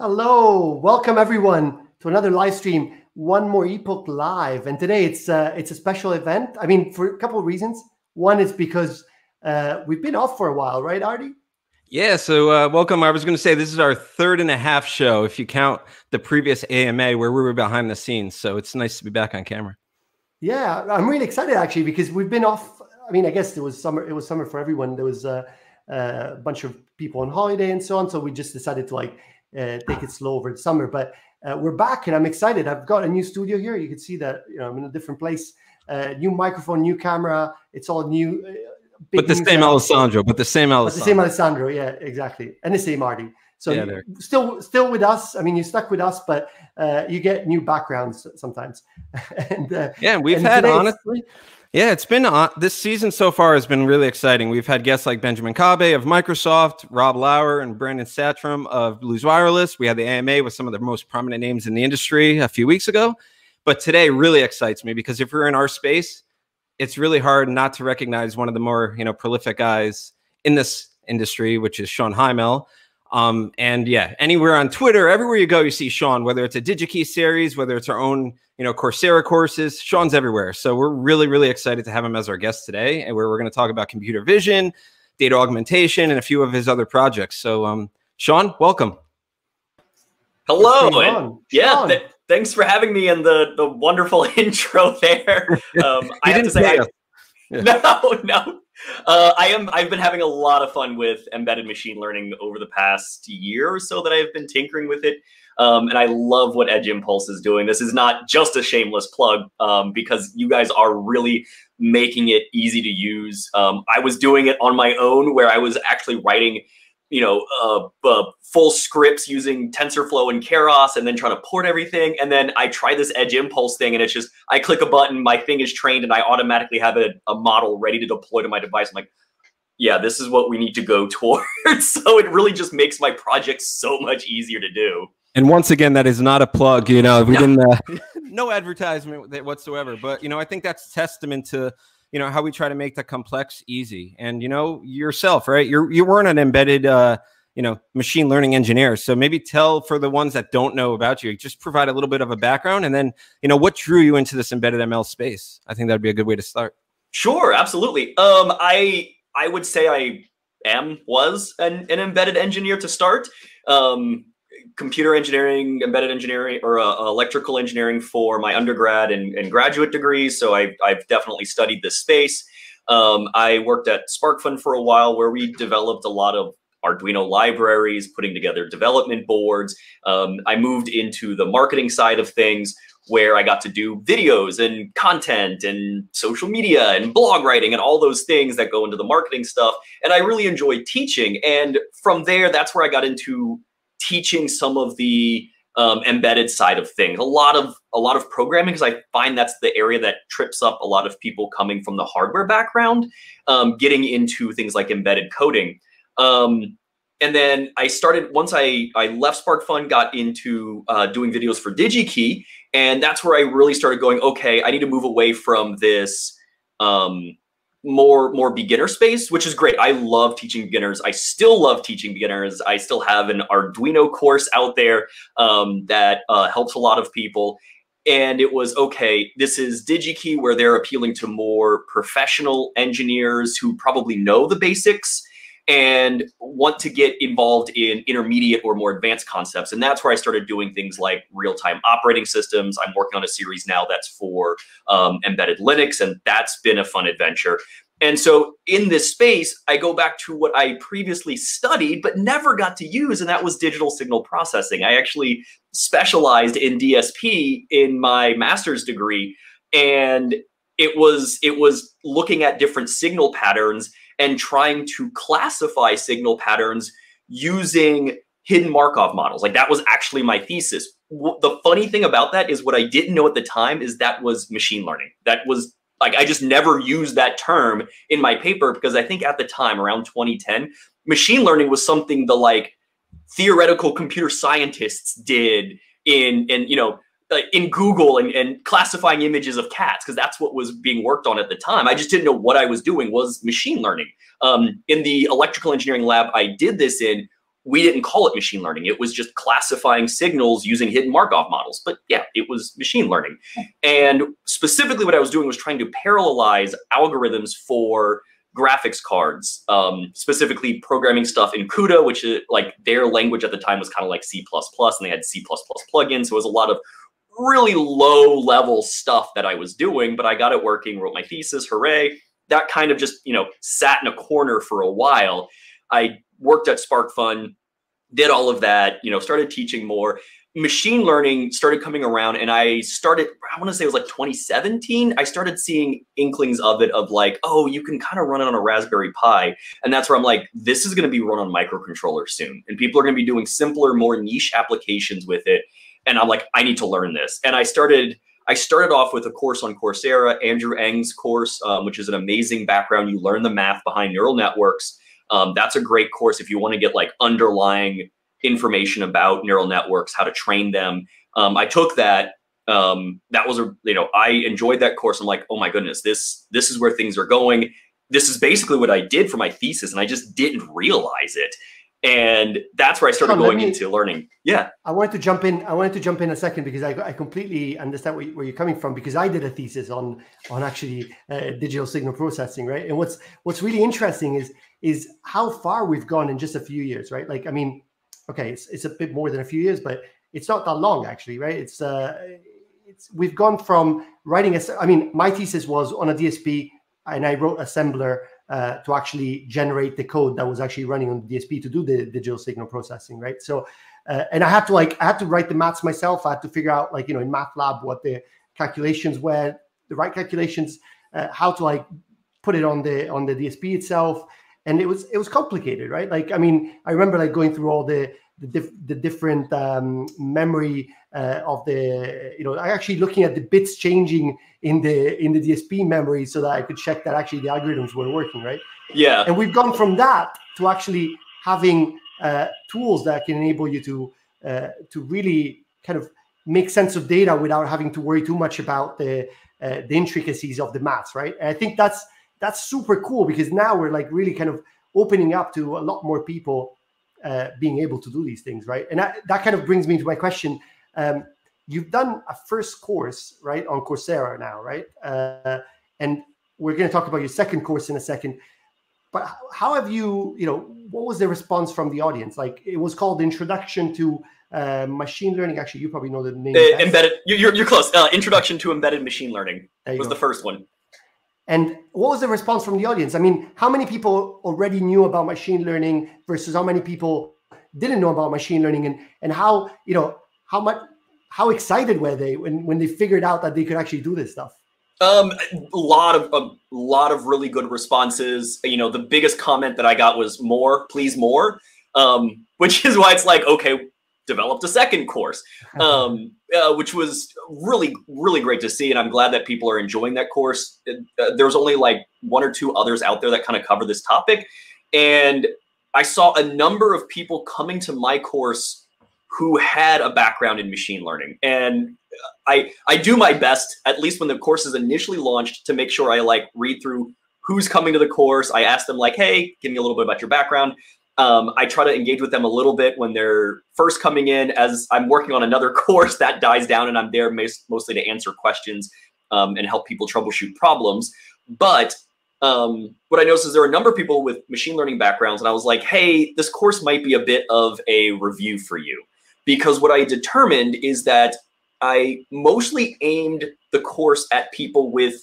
Hello, welcome everyone to another live stream, One More Epoch Live. And today it's uh, it's a special event. I mean, for a couple of reasons. One is because uh, we've been off for a while, right, Artie? Yeah, so uh, welcome. I was going to say this is our third and a half show, if you count the previous AMA where we were behind the scenes. So it's nice to be back on camera. Yeah, I'm really excited actually because we've been off. I mean, I guess it was summer. It was summer for everyone. There was uh, uh, a bunch of people on holiday and so on. So we just decided to like uh, take it slow over the summer. But uh, we're back and I'm excited. I've got a new studio here. You can see that you know I'm in a different place. Uh, new microphone, new camera. It's all new. Uh, but the same Alessandro. But the same Alessandro. But the same Alessandro. Yeah, exactly. And the same Marty. So yeah, still, still with us. I mean, you stuck with us, but uh, you get new backgrounds sometimes. and uh, yeah, we've and had honestly yeah, it's been uh, this season so far has been really exciting. We've had guests like Benjamin Cabe of Microsoft, Rob Lauer, and Brandon Satrom of Blues Wireless. We had the AMA with some of the most prominent names in the industry a few weeks ago. But today really excites me because if you're in our space, it's really hard not to recognize one of the more you know prolific guys in this industry, which is Shawn Hymel. Um, and yeah, anywhere on Twitter, everywhere you go, you see Shawn, whether it's a DigiKey series, whether it's our own, you know, Coursera courses, Shawn's everywhere. So we're really, really excited to have him as our guest today, and where we're going to talk about computer vision, data augmentation, and a few of his other projects. So, um, Shawn, welcome. Hello, and yeah, th thanks for having me and the the wonderful intro there. Um, I have to say, I, yeah. no, no, uh, I am. I've been having a lot of fun with embedded machine learning over the past year or so that I've been tinkering with it, um, and I love what Edge Impulse is doing. This is not just a shameless plug um, because you guys are really making it easy to use. Um, I was doing it on my own, where I was actually writing you know, uh, uh, full scripts using TensorFlow and Keras and then trying to port everything. And then I try this Edge Impulse thing and it's just, I click a button, my thing is trained and I automatically have a, a model ready to deploy to my device. I'm like, yeah, this is what we need to go towards. so it really just makes my project so much easier to do. And once again, that is not a plug. You know, we no. didn't, uh, no advertisement whatsoever. But, you know, I think that's testament to, you know how we try to make the complex easy. And you know yourself right? You're you weren't an embedded uh you know machine learning engineer. So maybe tell for the ones that don't know about you just provide a little bit of a background and then you know what drew you into this embedded ml space? I think that'd be a good way to start. Sure absolutely. Um i i would say i am was an, an embedded engineer to start. Um computer engineering, embedded engineering, or uh, electrical engineering for my undergrad and, and graduate degrees. So I, I've definitely studied this space. Um, I worked at SparkFun for a while where we developed a lot of Arduino libraries, putting together development boards. Um, I moved into the marketing side of things where I got to do videos and content and social media and blog writing and all those things that go into the marketing stuff. And I really enjoy teaching. And from there, that's where I got into teaching some of the um, embedded side of things. A lot of a lot of programming because I find that's the area that trips up a lot of people coming from the hardware background, um, getting into things like embedded coding. Um, and then I started once I I left SparkFun, got into uh, doing videos for DigiKey, and that's where I really started going. Okay, I need to move away from this um, more more beginner space, which is great. I love teaching beginners. I still love teaching beginners. I still have an Arduino course out there um, that uh, helps a lot of people. And it was okay. This is DigiKey, where they're appealing to more professional engineers who probably know the basics and want to get involved in intermediate or more advanced concepts. And that's where I started doing things like real-time operating systems. I'm working on a series now that's for um, embedded Linux, and that's been a fun adventure. And so in this space, I go back to what I previously studied but never got to use, and that was digital signal processing. I actually specialized in DSP in my master's degree, and it was it was looking at different signal patterns and trying to classify signal patterns using hidden Markov models. Like that was actually my thesis. The funny thing about that is what I didn't know at the time is that was machine learning. That was like I just never used that term in my paper because I think at the time around 2010, machine learning was something the like theoretical computer scientists did in in you know uh, in Google and, and classifying images of cats because that's what was being worked on at the time. I just didn't know what I was doing was machine learning. Um, in the electrical engineering lab I did this in, we didn't call it machine learning. It was just classifying signals using hidden Markov models. But yeah, it was machine learning. And specifically, what I was doing was trying to parallelize algorithms for graphics cards, um, specifically programming stuff in CUDA, which is like their language at the time was kind of like C++, and they had C++ plugins. So it was a lot of really low level stuff that I was doing, but I got it working, wrote my thesis, hooray. That kind of just, you know, sat in a corner for a while. I worked at SparkFun, did all of that, you know, started teaching more. Machine learning started coming around, and I started, I want to say it was like 2017. I started seeing inklings of it, of like, oh, you can kind of run it on a Raspberry Pi. And that's where I'm like, this is going to be run on microcontroller soon. And people are going to be doing simpler, more niche applications with it. And I'm like, I need to learn this. And I started. I started off with a course on Coursera, Andrew Ng's course, um, which is an amazing background. You learn the math behind neural networks. Um, that's a great course if you want to get like underlying information about neural networks, how to train them. Um, I took that. Um, that was a you know I enjoyed that course. I'm like, oh my goodness, this this is where things are going. This is basically what I did for my thesis, and I just didn't realize it. And that's where I started Shawn, going me, into learning. Yeah, I wanted to jump in. I wanted to jump in a second because I, I completely understand where, you, are coming from because I did a thesis on on actually uh, digital signal processing, right? And what's what's really interesting is is how far we've gone in just a few years, right? Like, I mean, okay, it's, it's a bit more than a few years, but it's not that long actually, right? It's uh, it's we've gone from writing a. I mean, my thesis was on a DSP, and I wrote assembler uh, to actually generate the code that was actually running on the DSP to do the digital signal processing, right? So, uh, and I had to like I had to write the maths myself. I had to figure out like you know in MATLAB what the calculations were, the right calculations, uh, how to like put it on the on the DSP itself and it was it was complicated, right? Like I mean, I remember like going through all the the, the different um, memory uh, of the you know I'm actually looking at the bits changing in the in the DSP memory so that I could check that actually the algorithms were working, right? Yeah. And we've gone from that to actually having uh, tools that can enable you to uh, to really kind of make sense of data without having to worry too much about the uh, the intricacies of the maths, right? And I think that's that's super cool because now we're like really kind of opening up to a lot more people uh, being able to do these things, right? And that, that kind of brings me to my question. Um, you've done a first course, right, on Coursera now, right? Uh, and we're going to talk about your second course in a second. But how have you, you know, what was the response from the audience? Like it was called Introduction to uh, Machine Learning. Actually, you probably know the name. Uh, embedded. You're, you're close. Uh, Introduction to Embedded Machine Learning was go. the first one. And what was the response from the audience? I mean, how many people already knew about machine learning versus how many people didn't know about machine learning and and how, you know, how much how excited were they when when they figured out that they could actually do this stuff? Um, a lot of a lot of really good responses. You know, the biggest comment that I got was more, please more. Um, which is why it's like, okay, developed a second course, um, uh, which was really, really great to see. And I'm glad that people are enjoying that course. Uh, there's only like one or two others out there that kind of cover this topic. And I saw a number of people coming to my course who had a background in machine learning. And I, I do my best, at least when the course is initially launched, to make sure I like read through who's coming to the course. I ask them like, hey, give me a little bit about your background. Um, I try to engage with them a little bit when they're first coming in. As I'm working on another course, that dies down, and I'm there mostly to answer questions um, and help people troubleshoot problems. But um, what I noticed is there are a number of people with machine learning backgrounds, and I was like, hey, this course might be a bit of a review for you. Because what I determined is that I mostly aimed the course at people with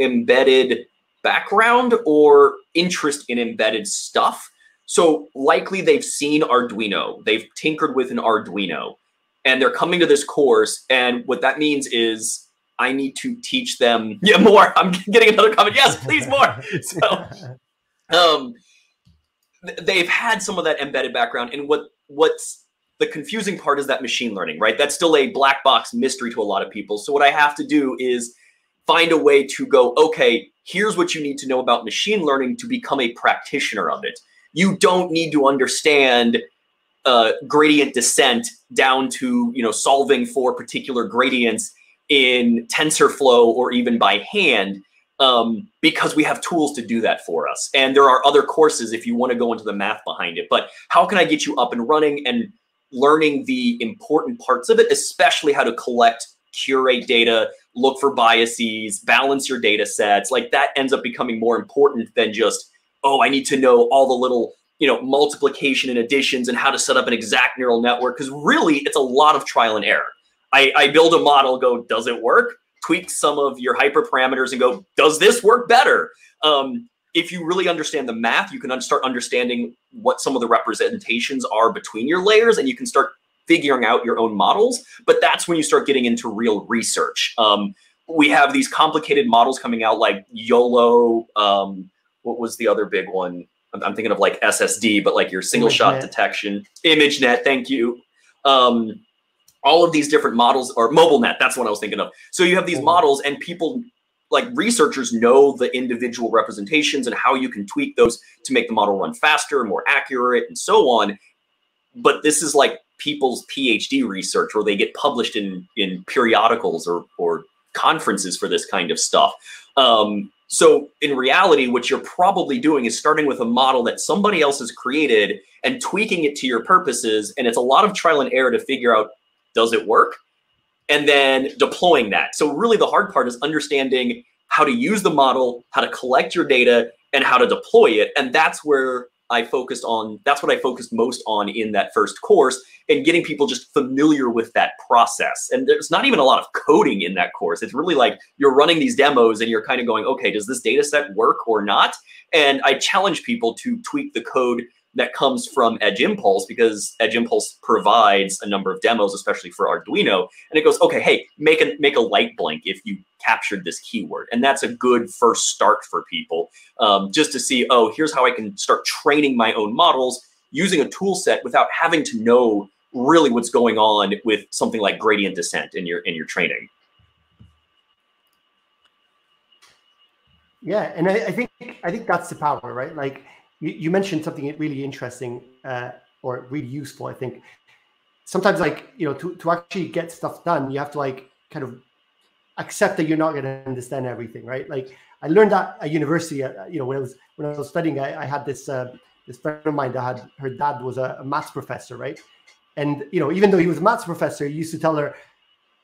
embedded background or interest in embedded stuff so likely they've seen Arduino, they've tinkered with an Arduino, and they're coming to this course. And what that means is I need to teach them yeah more. I'm getting another comment. Yes, please more. So um, they've had some of that embedded background, and what what's the confusing part is that machine learning, right? That's still a black box mystery to a lot of people. So what I have to do is find a way to go, okay, here's what you need to know about machine learning to become a practitioner of it you don't need to understand uh, gradient descent down to you know solving for particular gradients in TensorFlow or even by hand. um, because we have tools to do that for us. And there are other courses if you want to go into the math behind it. But how can I get you up and running and learning the important parts of it, especially how to collect, curate data, look for biases, balance your data sets. Like that ends up becoming more important than just, oh, I need to know all the little you know multiplication and additions and how to set up an exact neural network because really it's a lot of trial and error I, I build a model go does it work tweak some of your hyperparameters and go, does this work better? Um, if you really understand the math, you can start understanding what some of the representations are between your layers, and you can start figuring out your own models. But that's when you start getting into real research. Um, we have these complicated models coming out like YOLO. Um, what was the other big one? I'm thinking of like SSD, but like your single shot detection, ImageNet. Thank you. Um, all of these different models or MobileNet. That's what I was thinking of. So you have these models and people like researchers know the individual representations and how you can tweak those to make the model run faster, more accurate, and so on. But this is like people's PhD research where they get published in in periodicals or or conferences for this kind of stuff. Um, so in reality, what you're probably doing is starting with a model that somebody else has created and tweaking it to your purposes. And it's a lot of trial and error to figure out does it work? And then deploying that. So really the hard part is understanding how to use the model, how to collect your data, and how to deploy it. And that's where I focused on, that's what I focused most on in that first course and getting people just familiar with that process. And there's not even a lot of coding in that course. It's really like you're running these demos and you're kind of going, okay, does this data set work or not? And I challenge people to tweak the code that comes from Edge Impulse because Edge Impulse provides a number of demos, especially for Arduino. And it goes, okay, hey, make a make a light blink if you captured this keyword, and that's a good first start for people, um, just to see, oh, here's how I can start training my own models using a tool set without having to know really what's going on with something like gradient descent in your in your training. Yeah, and I, I think I think that's the power, right? Like you, you mentioned something really interesting uh, or really useful. I think sometimes, like you know, to to actually get stuff done, you have to like kind of accept that you're not going to understand everything, right? Like I learned that at university. Uh, you know, when I was when I was studying, I, I had this uh, this friend of mine that had her dad was a, a maths professor, right? And you know, even though he was a maths professor, he used to tell her,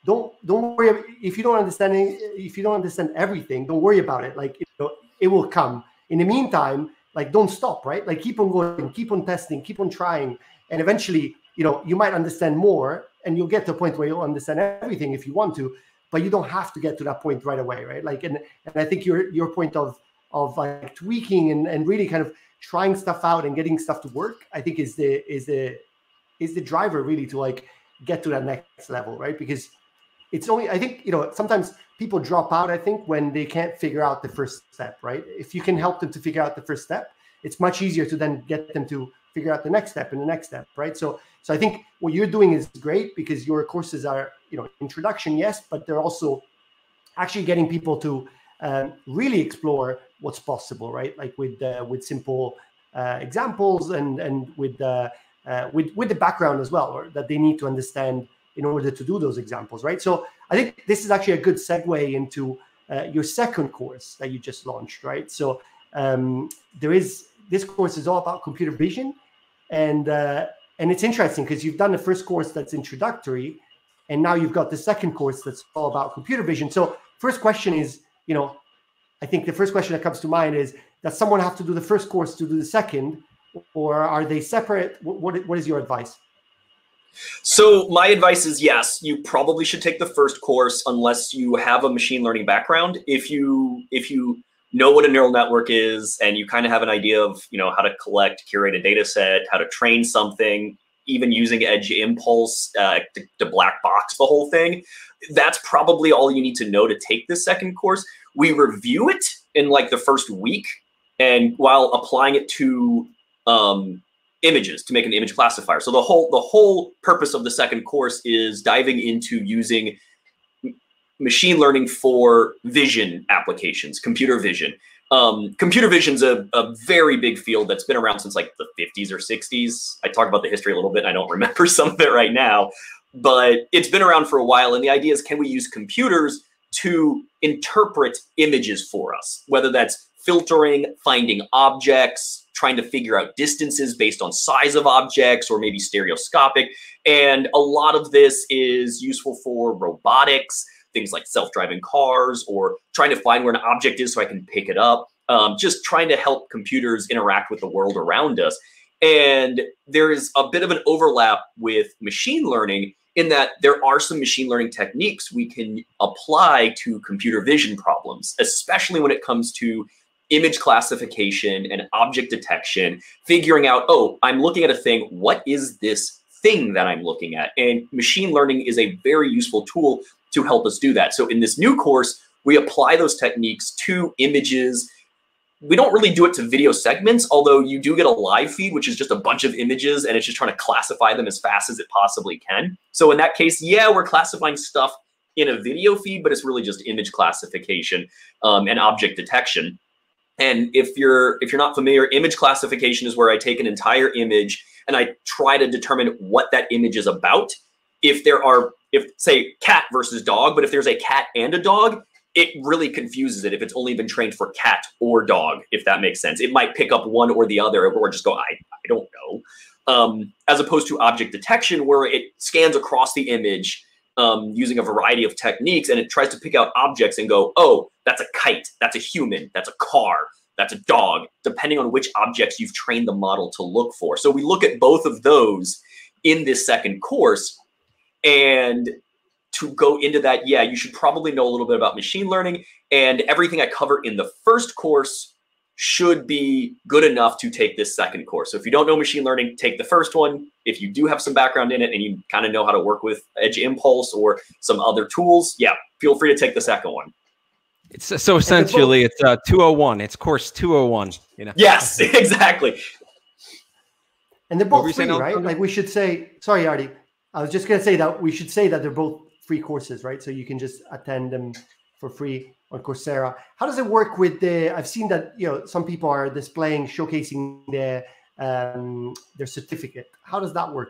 "Don't don't worry if you don't understand if you don't understand everything. Don't worry about it. Like you know, it will come. In the meantime, like don't stop right? Like keep on going keep on testing keep on trying. And eventually you know you might understand more and you'll get to a point where you'll understand everything if you want to but you don't have to get to that point right away right? Like and and i think your your point of of like tweaking and, and really kind of trying stuff out and getting stuff to work i think is the is the is the driver really to like get to that next level right? Because it's only i think you know sometimes people drop out, I think, when they can't figure out the first step, right? If you can help them to figure out the first step, it's much easier to then get them to figure out the next step and the next step, right? So, so I think what you're doing is great because your courses are, you know, introduction, yes, but they're also actually getting people to um, really explore what's possible, right? Like with uh, with simple uh, examples and and with uh, uh, with with the background as well, or that they need to understand in order to do those examples, right? So I think this is actually a good segue into uh, your second course that you just launched, right? So um, there is this course is all about computer vision, and uh, and it's interesting because you've done the first course that's introductory, and now you've got the second course that's all about computer vision. So first question is, you know, I think the first question that comes to mind is, does someone have to do the first course to do the second, or are they separate? What, what, what is your advice? So my advice is yes, you probably should take the first course unless you have a machine learning background. If you if you know what a neural network is and you kind of have an idea of you know how to collect, curate a data set, how to train something, even using Edge Impulse uh, to, to black box the whole thing, that's probably all you need to know to take this second course. We review it in like the first week, and while applying it to um, images to make an image classifier. So the whole the whole purpose of the second course is diving into using machine learning for vision applications, computer vision. Um, computer vision is a, a very big field that's been around since like the 50s or 60s. I talk about the history a little bit, and I don't remember some of it right now, but it's been around for a while. And the idea is, can we use computers to interpret images for us, whether that's filtering, finding objects, trying to figure out distances based on size of objects or maybe stereoscopic. And a lot of this is useful for robotics, things like self-driving cars or trying to find where an object is so I can pick it up. Um, just trying to help computers interact with the world around us. And there is a bit of an overlap with machine learning in that there are some machine learning techniques we can apply to computer vision problems, especially when it comes to image classification and object detection, figuring out, oh, I'm looking at a thing. What is this thing that I'm looking at? And machine learning is a very useful tool to help us do that. So in this new course, we apply those techniques to images. We don't really do it to video segments, although you do get a live feed, which is just a bunch of images and it's just trying to classify them as fast as it possibly can. So in that case, yeah, we're classifying stuff in a video feed, but it's really just image classification um, and object detection. And if you're if you're not familiar, image classification is where I take an entire image and I try to determine what that image is about. If there are if say cat versus dog, but if there's a cat and a dog, it really confuses it if it's only been trained for cat or dog, if that makes sense. It might pick up one or the other or just go, I, I don't know. Um, as opposed to object detection, where it scans across the image um, using a variety of techniques and it tries to pick out objects and go, oh, that's a kite, that's a human, that's a car, that's a dog, depending on which objects you've trained the model to look for. So we look at both of those in this second course. And to go into that, yeah, you should probably know a little bit about machine learning. And everything I cover in the first course should be good enough to take this second course. So if you don't know machine learning, take the first one. If you do have some background in it and you kind of know how to work with Edge Impulse or some other tools, yeah, feel free to take the second one. It's so essentially it's uh 201. It's course 201, you know. Yes, exactly. And they're both free, right? Like we should say, sorry, Artie. I was just gonna say that we should say that they're both free courses, right? So you can just attend them for free on Coursera. How does it work with the? I've seen that you know some people are displaying, showcasing their um, their certificate. How does that work?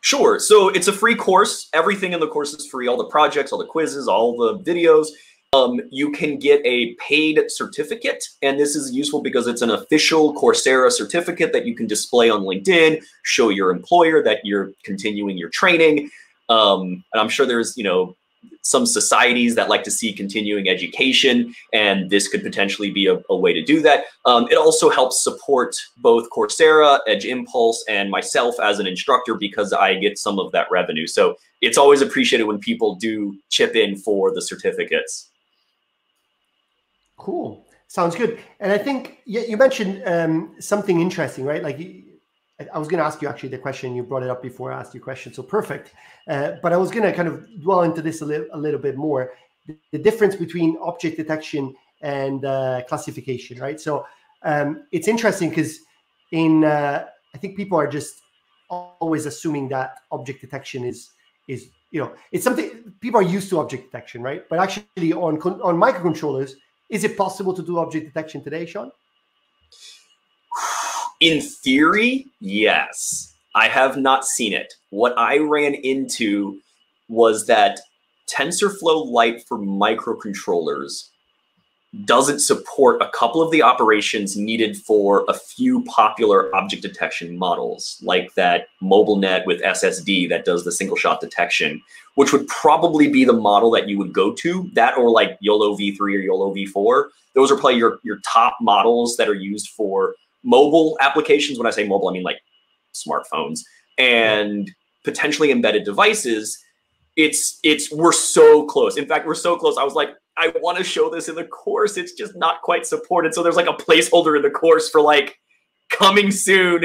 Sure. So it's a free course. Everything in the course is free. All the projects, all the quizzes, all the videos. Um, you can get a paid certificate, and this is useful because it's an official Coursera certificate that you can display on LinkedIn, show your employer that you're continuing your training. Um, and I'm sure there's, you know, some societies that like to see continuing education, and this could potentially be a, a way to do that. Um, it also helps support both Coursera, Edge Impulse, and myself as an instructor because I get some of that revenue. So it's always appreciated when people do chip in for the certificates. Cool. Sounds good. And I think you mentioned um, something interesting, right? Like I was going to ask you actually the question you brought it up before I asked you a question. So perfect. Uh, but I was going to kind of dwell into this a, li- a little bit more. The, the, difference between object detection and uh, classification, right? So um, it's interesting because in uh, I think people are just always assuming that object detection is is you know it's something people are used to object detection, right? But actually on on microcontrollers, is it possible to do object detection today, Shawn? In theory, yes. I have not seen it. What I ran into was that TensorFlow Lite for microcontrollers doesn't support a couple of the operations needed for a few popular object detection models, like that MobileNet with SSD that does the single shot detection, which would probably be the model that you would go to. That or like YOLO V3 or YOLO V4. Those are probably your, your top models that are used for mobile applications. When I say mobile, I mean like smartphones and potentially embedded devices. It's it's we're so close. In fact, we're so close. I was like, I want to show this in the course. It's just not quite supported. So there's like a placeholder in the course for like coming soon.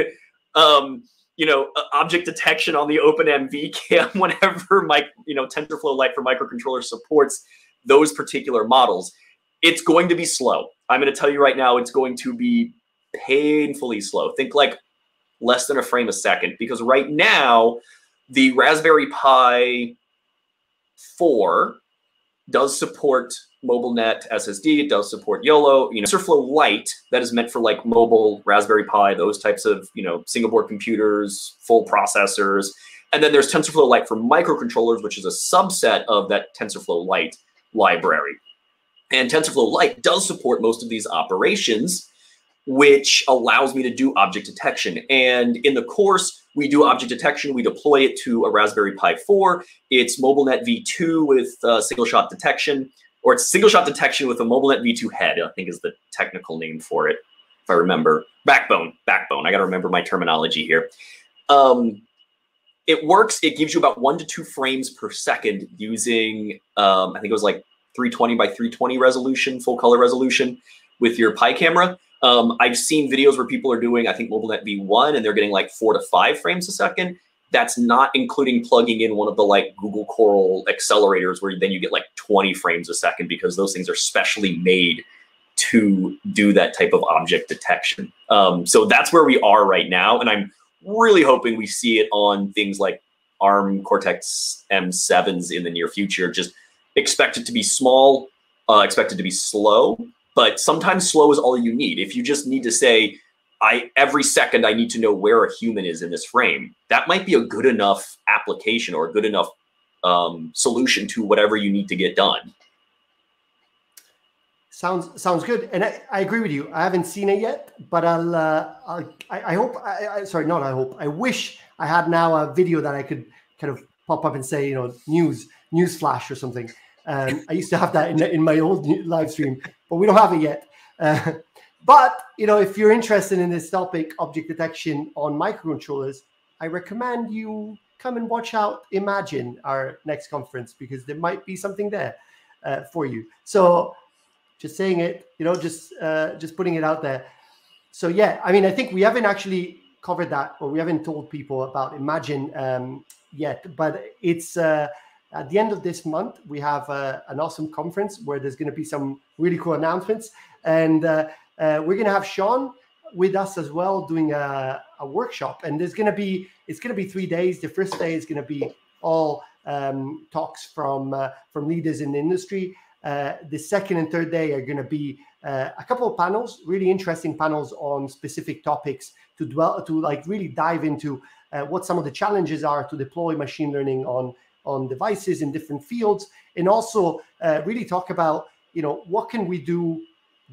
Um, you know, object detection on the OpenMV cam whenever my, you know, TensorFlow Lite for microcontroller supports those particular models. It's going to be slow. I'm going to tell you right now, it's going to be painfully slow. Think like less than a frame a second because right now the Raspberry Pi 4 does support MobileNet SSD. It does support YOLO. You know, TensorFlow Lite that is meant for like mobile Raspberry Pi, those types of you know single board computers, full processors. And then there's TensorFlow Lite for microcontrollers, which is a subset of that TensorFlow Lite library. And TensorFlow Lite does support most of these operations, which allows me to do object detection. And in the course, we do object detection. We deploy it to a Raspberry Pi 4. It's MobileNet V2 with uh, single shot detection, or it's single shot detection with a MobileNet V2 head, I think is the technical name for it, if I remember. Backbone, backbone. I got to remember my terminology here. Um, it works. It gives you about one to two frames per second using, um, I think it was like 320 by 320 resolution, full color resolution with your Pi camera. Um, I've seen videos where people are doing, I think, MobileNet V1, and they're getting like four to five frames a second. That's not including plugging in one of the like Google Coral accelerators, where then you get like 20 frames a second because those things are specially made to do that type of object detection. Um, so that's where we are right now, and I'm really hoping we see it on things like ARM Cortex M7s in the near future. Just expect it to be small, uh, expect it to be slow, but sometimes slow is all you need. If you just need to say, I every second I need to know where a human is in this frame, that might be a good enough application or a good enough um, solution to whatever you need to get done. Sounds sounds good, and I, I agree with you. I haven't seen it yet, but I'll, uh, I'll I, I hope. I, I, sorry, not I hope. I wish I had now a video that I could kind of pop up and say, you know, news news flash or something. Um, I used to have that in, in my old live stream, but we don't have it yet. Uh, but you know, if you're interested in this topic, object detection on microcontrollers, I recommend you come and watch out Imagine, our next conference, because there might be something there uh, for you. So just saying it, you know, just uh, just putting it out there. So yeah, I mean, I think we haven't actually covered that, or we haven't told people about Imagine um, yet. But it's uh, at the end of this month, we have uh, an awesome conference where there's going to be some really cool announcements, and uh, uh, we're going to have Shawn with us as well doing a, a workshop. And there's going to be it's going to be three days. The first day is going to be all um, talks from uh, from leaders in the industry. Uh, the second and third day are going to be uh, a couple of panels, really interesting panels on specific topics to dwell to like really dive into what some of the challenges are to deploy machine learning on on devices in different fields, and also uh, really talk about you know what can we do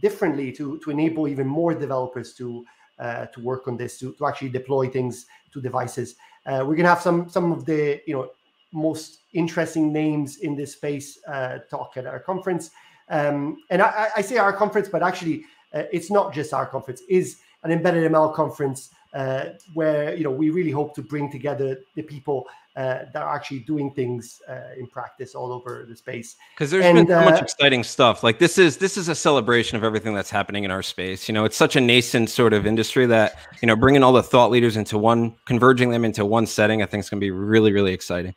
differently to to enable even more developers to uh, to work on this to, to actually deploy things to devices. we're going to have some some of the you know most interesting names in this space uh, talk at our conference. Um, and I, I, say our conference, but actually, uh, it's not just our conference. is an embedded ML conference uh, where you know we really hope to bring together the people uh, that are actually doing things uh, in practice all over the space. Because there's and, been so much uh, exciting stuff. Like this is this is a celebration of everything that's happening in our space. You know, it's such a nascent sort of industry that you know bringing all the thought leaders into one, converging them into one setting, I think is going to be really really exciting.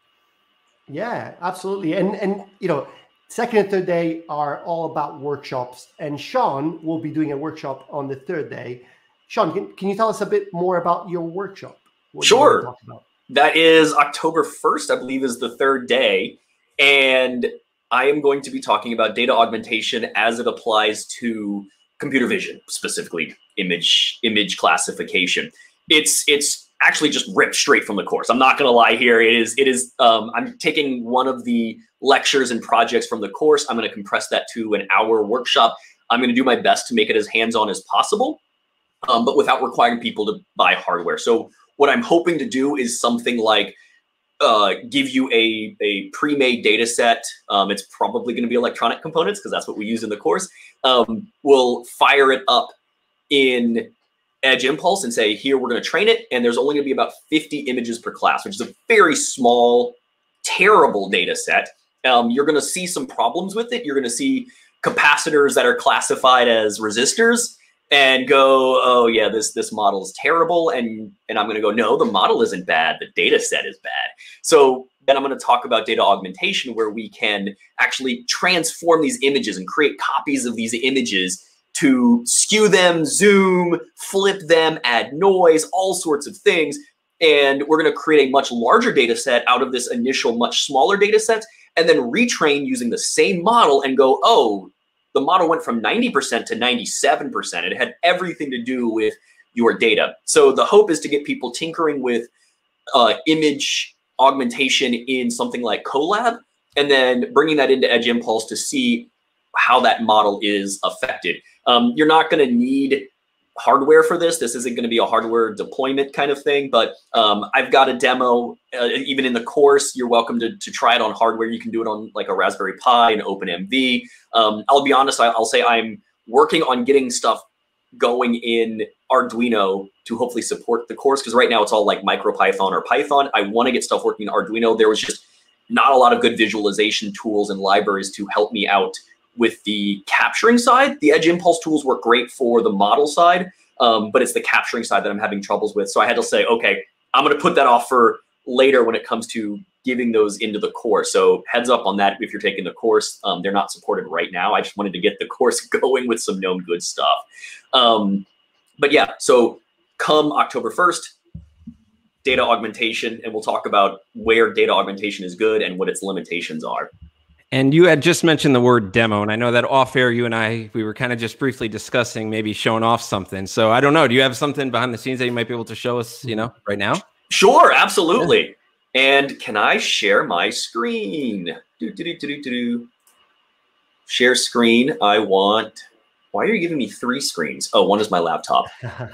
Yeah, absolutely. And and you know, second and third day are all about workshops, and Shawn will be doing a workshop on the third day. Shawn, can, can you tell us a bit more about your workshop? Sure. That is October 1st, I believe, is the third day. And I am going to be talking about data augmentation as it applies to computer vision, specifically image image classification. It's it's actually just ripped straight from the course. I'm not going to lie here. It is, it is, um, I'm taking one of the lectures and projects from the course. I'm going to compress that to an hour workshop. I'm going to do my best to make it as hands-on as possible, um, but without requiring people to buy hardware. So what I'm hoping to do is something like uh, give you a, a pre-made data set. Um, it's probably going to be electronic components because that's what we use in the course. Um, we'll fire it up in Edge Impulse and say, here, we're going to train it. And there's only going to be about 50 images per class, which is a very small, terrible data set. Um, you're going to see some problems with it. You're going to see capacitors that are classified as resistors and go, oh yeah, this this model is terrible. And and I'm going to go, no, the model isn't bad. The data set is bad. So then I'm going to talk about data augmentation, where we can actually transform these images and create copies of these images to skew them, zoom, flip them, add noise, all sorts of things. And we're going to create a much larger data set out of this initial much smaller data set and then retrain using the same model and go, oh, the model went from 90% to 97%. It had everything to do with your data. So the hope is to get people tinkering with uh, image augmentation in something like Colab and then bringing that into Edge Impulse to see how that model is affected. Um, you're not going to need hardware for this. This isn't going to be a hardware deployment kind of thing, but um, I've got a demo. Uh, even in the course, you're welcome to, to try it on hardware. You can do it on like a Raspberry Pi and OpenMV. Um, I'll be honest, I, I'll say I'm working on getting stuff going in Arduino to hopefully support the course because right now it's all like MicroPython or Python. I want to get stuff working in Arduino. There was just not a lot of good visualization tools and libraries to help me out with the capturing side. The Edge Impulse tools work great for the model side, um, but it's the capturing side that I'm having troubles with. So I had to say, okay, I'm going to put that off for later when it comes to giving those into the course. So heads up on that if you're taking the course. Um, they're not supported right now. I just wanted to get the course going with some known good stuff. Um, but yeah, so come October 1st, data augmentation, and we'll talk about where data augmentation is good and what its limitations are. And you had just mentioned the word demo, and I know that off air, you and I, we were kind of just briefly discussing maybe showing off something. So I don't know. Do you have something behind the scenes that you might be able to show us, you know, right now? Sure, absolutely. Yeah. And can I share my screen? Do, do, do, do, do, do. Share screen. I want. Why are you giving me three screens? Oh, one is my laptop.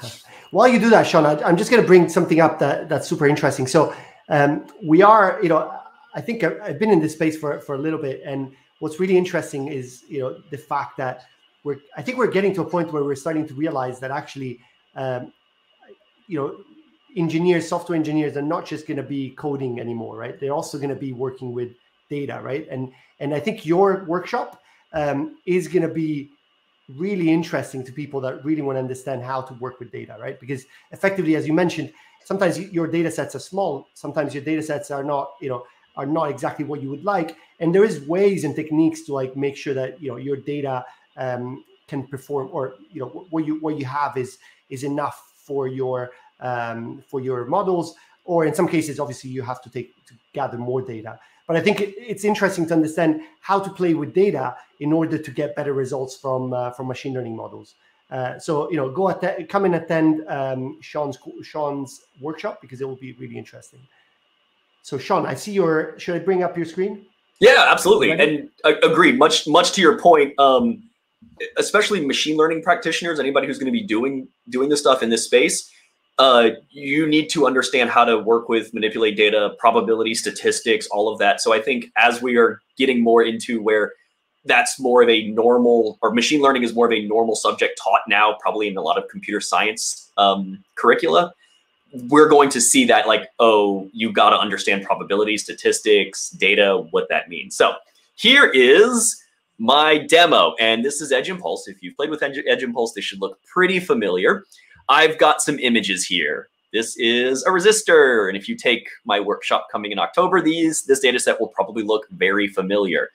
While you do that, Shawn, I, am just going to bring something up that that's super interesting. So um, we are, you know, I think I've been in this space for, for a little bit, and what's really interesting is you know the fact that we're I think we're getting to a point where we're starting to realize that actually, um, you know, engineers, software engineers are not just going to be coding anymore, right? They're also going to be working with data, right? And and I think your workshop um, is going to be really interesting to people that really want to understand how to work with data, right? Because effectively, as you mentioned, sometimes your data sets are small, sometimes your data sets are not, you know, are not exactly what you would like. And there is ways and techniques to like make sure that you know your data um, can perform or you know what you what you have is is enough for your um, for your models. Or in some cases obviously you have to take to gather more data. But i think it, it's interesting to understand how to play with data in order to get better results from uh, from machine learning models. Uh, so you know go at come and attend um, shawn's shawn's workshop because it will be really interesting so Shawn, I see your. Should I bring up your screen? Yeah, absolutely, and uh, agreed. Much much to your point. Um, especially machine learning practitioners, anybody who's going to be doing doing this stuff in this space, uh, you need to understand how to work with manipulate data, probability, statistics, all of that. So I think as we are getting more into where that's more of a normal or machine learning is more of a normal subject taught now, probably in a lot of computer science um, curricula we're going to see that like, oh, you got to understand probability, statistics, data, what that means. So here is my demo, and this is Edge Impulse. If you've played with Edge, Impulse, they should look pretty familiar. I've got some images here. This is a resistor, and if you take my workshop coming in October, these this data set will probably look very familiar.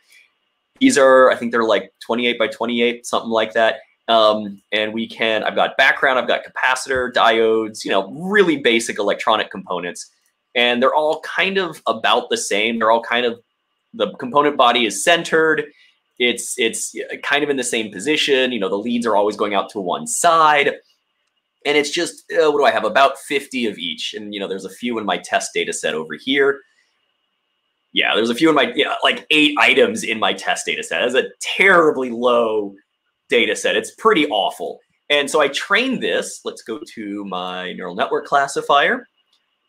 These are, I think they're like 28 by 28, something like that. Um, and we can, I've got background, I've got capacitor, diodes, you know, really basic electronic components. And they're all kind of about the same. They're all kind of, the component body is centered. It's, it's kind of in the same position. You know, the leads are always going out to one side. And it's just, uh, what do I have? About 50 of each. And, you know, there's a few in my test data set over here. Yeah, there's a few in my, like eight items in my test data set. That's a terribly low data set. It's pretty awful. And so I trained this. Let's go to my neural network classifier.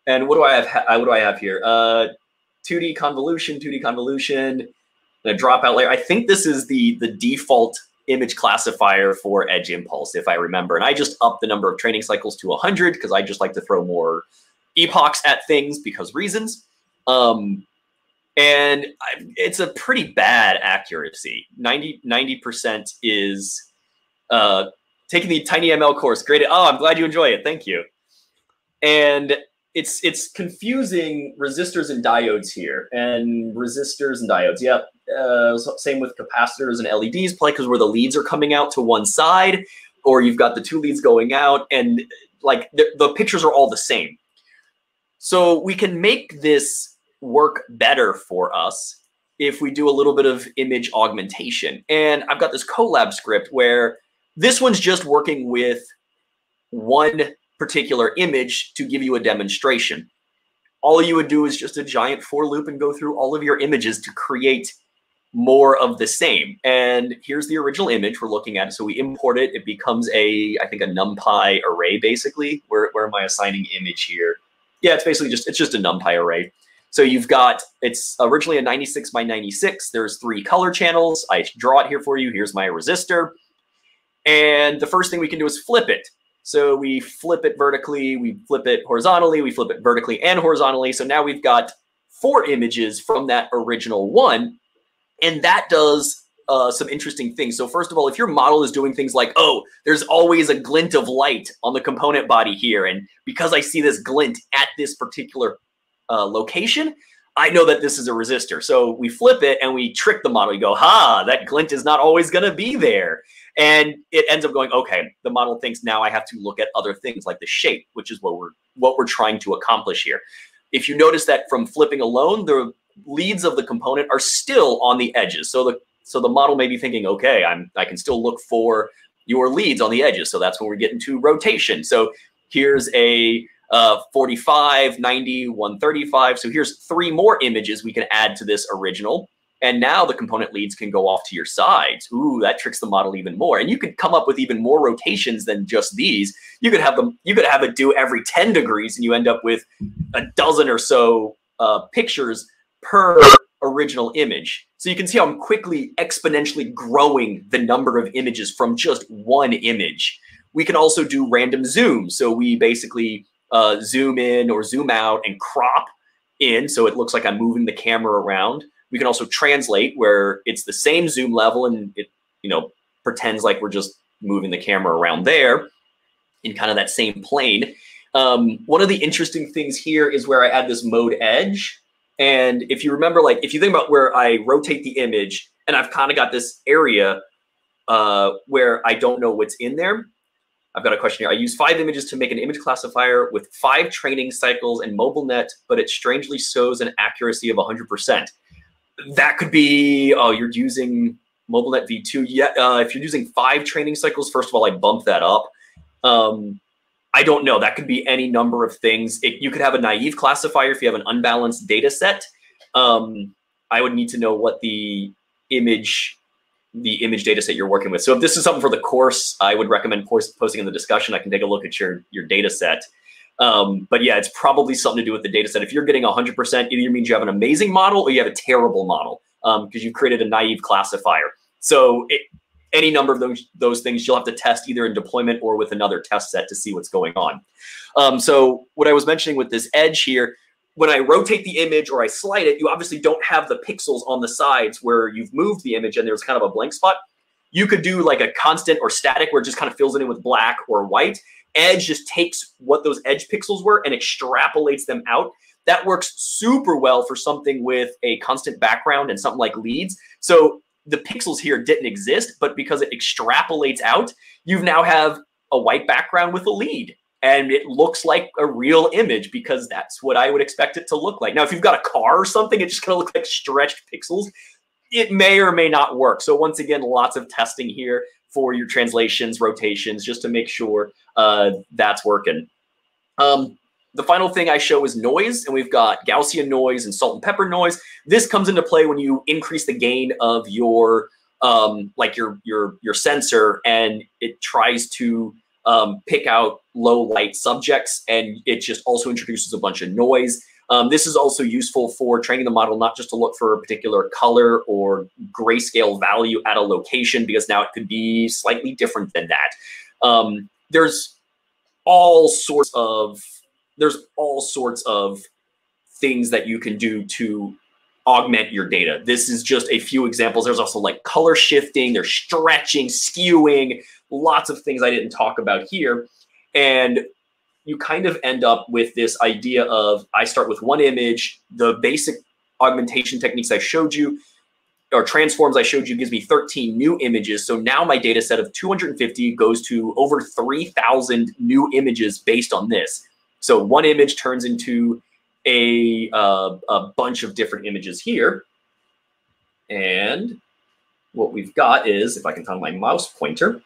And what do I have? What do I have here? Uh, 2D convolution, 2D convolution, a dropout layer. I think this is the the default image classifier for Edge Impulse, if I remember. And I just upped the number of training cycles to 100 because I just like to throw more epochs at things because reasons. Um, and it's a pretty bad accuracy. 90 percent is uh, taking the tiny ml course. Great. Oh, I'm glad you enjoy it. Thank you. And it's it's confusing resistors and diodes here, and resistors and diodes. Yep. Uh, same with capacitors and LEDs, probably because where the leads are coming out to one side, or you've got the two leads going out, and like the, the pictures are all the same. So we can make this work better for us if we do a little bit of image augmentation. And I've got this Colab script where this one's just working with one particular image to give you a demonstration. All you would do is just a giant for loop and go through all of your images to create more of the same. And here's the original image we're looking at. So we import it. It becomes a, I think, a NumPy array, basically. Where, where am I assigning image here? Yeah, it's basically just, it's just a NumPy array. So you've got, it's originally a 96 by 96. There's three color channels. I draw it here for you. Here's my resistor. And the first thing we can do is flip it. So we flip it vertically, we flip it horizontally, we flip it vertically and horizontally. So now we've got four images from that original one. And that does uh, some interesting things. So first of all, if your model is doing things like, oh, there's always a glint of light on the component body here. And because I see this glint at this particular uh, location, I know that this is a resistor. So we flip it and we trick the model. You go, ha, that glint is not always going to be there. And it ends up going, okay, the model thinks now I have to look at other things like the shape, which is what we're what we're trying to accomplish here. If you notice that from flipping alone, the leads of the component are still on the edges. So the so the model may be thinking, okay, I'm I can still look for your leads on the edges. So that's when we get into rotation. So here's a uh, 45, 90, 135. So here's three more images we can add to this original. And now the component leads can go off to your sides. Ooh, that tricks the model even more. And you could come up with even more rotations than just these. You could have them, you could have it do every 10 degrees and you end up with a dozen or so uh, pictures per original image. So you can see how I'm quickly exponentially growing the number of images from just one image. We can also do random zoom. So we basically uh, zoom in or zoom out and crop in. So it looks like I'm moving the camera around. We can also translate where it's the same zoom level and it, you know, pretends like we're just moving the camera around there in kind of that same plane. Um, one of the interesting things here is where I add this mode edge. And if you remember, like if you think about where I rotate the image and I've kind of got this area uh, where I don't know what's in there, I've got a question here. I use five images to make an image classifier with five training cycles and MobileNet, but it strangely shows an accuracy of 100% that could be oh you're using MobileNet v2 yeah uh, if you're using five training cycles first of all i bump that up. Um, i don't know. That could be any number of things. It, you could have a naive classifier if you have an unbalanced data set. Um, i would need to know what the image the image data set you're working with so if this is something for the course i would recommend posting in the discussion i can take a look at your your data set um, but yeah, it's probably something to do with the data set. If you're getting 100%, either means you have an amazing model or you have a terrible model because um, you've created a naive classifier. So it, any number of those, those things you'll have to test either in deployment or with another test set to see what's going on. Um, so what I was mentioning with this edge here, when I rotate the image or I slide it, you obviously don't have the pixels on the sides where you've moved the image and there's kind of a blank spot. You could do like a constant or static where it just kind of fills it in with black or white. Edge just takes what those edge pixels were and extrapolates them out. That works super well for something with a constant background and something like leads. So the pixels here didn't exist, but because it extrapolates out, you now have a white background with a lead. And it looks like a real image because that's what I would expect it to look like. Now, if you've got a car or something, it's just going to look like stretched pixels. It may or may not work. So once again, lots of testing here for your translations, rotations, just to make sure uh, that's working. Um, the final thing I show is noise, and we've got Gaussian noise and salt and pepper noise. This comes into play when you increase the gain of your um, like your your your sensor, and it tries to um, pick out low light subjects, and it just also introduces a bunch of noise. Um, this is also useful for training the model not just to look for a particular color or grayscale value at a location, because now it could be slightly different than that. Um, there's all sorts of there's all sorts of things that you can do to augment your data. This is just a few examples. There's also like color shifting, there's stretching, skewing, lots of things I didn't talk about here. And you kind of end up with this idea of I start with one image, the basic augmentation techniques I showed you or transforms I showed you gives me 13 new images. So now my data set of 250 goes to over 3,000 new images based on this. So one image turns into a, uh, a bunch of different images here. And what we've got is, if I can find my mouse pointer,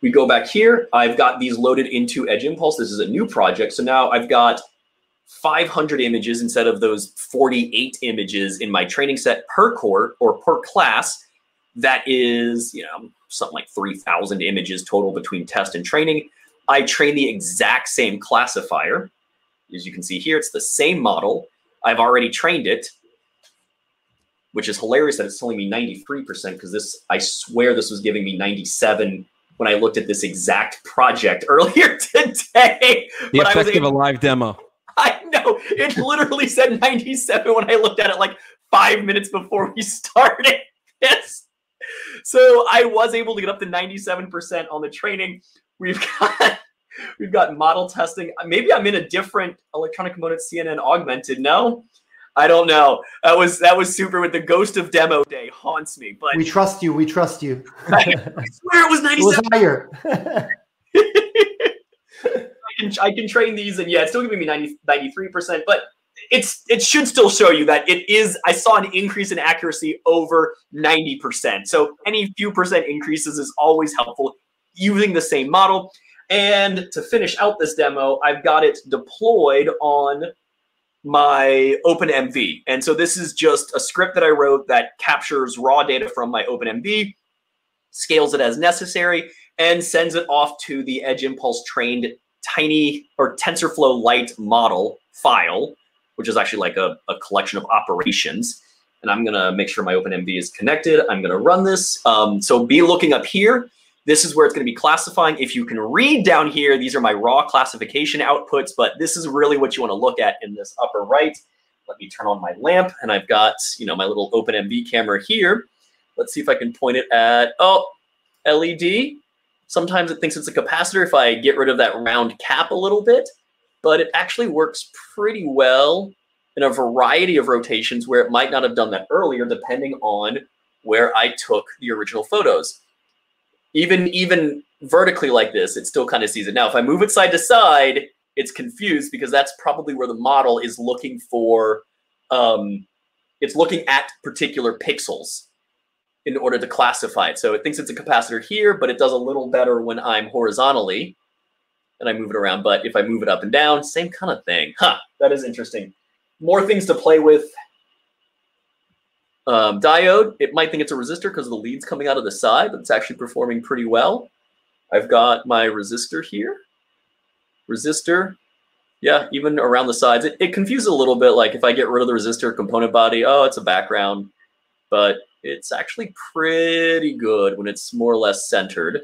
we go back here. I've got these loaded into Edge Impulse. This is a new project. So now I've got 500 images instead of those 48 images in my training set per court or per class. That is, you know, something like 3,000 images total between test and training. I train the exact same classifier. As you can see here, it's the same model. I've already trained it, which is hilarious that it's telling me 93% because this, I swear this was giving me 97 when I looked at this exact project earlier today. The effect of a live demo. I know. It literally said 97 when I looked at it like five minutes before we started. Yes. So I was able to get up to 97% on the training. We've got we've got model testing. Maybe I'm in a different electronic component CNN augmented. No, I don't know. That was that was super with the ghost of demo day haunts me. But we trust you. We trust you. I, swear it was 97. It was higher. I can I can train these and yeah, it's still giving me 90, 93%, but it's it should still show you that it is I saw an increase in accuracy over 90%. So any few percent increases is always helpful using the same model. And to finish out this demo, I've got it deployed on my OpenMV. And so this is just a script that I wrote that captures raw data from my OpenMV, scales it as necessary, and sends it off to the Edge Impulse trained tiny or TensorFlow Lite model file, which is actually like a, a collection of operations. And I'm gonna make sure my OpenMV is connected. I'm gonna run this. Um, so be looking up here. This is where it's going to be classifying. If you can read down here, these are my raw classification outputs, but this is really what you want to look at in this upper right. Let me turn on my lamp, and I've got you know my little OpenMV camera here. Let's see if I can point it at, oh, LED. Sometimes it thinks it's a capacitor if I get rid of that round cap a little bit, but it actually works pretty well in a variety of rotations where it might not have done that earlier, depending on where I took the original photos even even vertically like this, it still kind of sees it. Now, if I move it side to side, it's confused because that's probably where the model is looking for. Um, it's looking at particular pixels in order to classify it. So it thinks it's a capacitor here, but it does a little better when I'm horizontally and I move it around. But if I move it up and down, same kind of thing. Huh, that is interesting. More things to play with um, diode, it might think it's a resistor because the lead's coming out of the side, but it's actually performing pretty well. I've got my resistor here. Resistor, yeah, even around the sides. It, it confuses a little bit, like if I get rid of the resistor component body, oh, it's a background. But it's actually pretty good when it's more or less centered.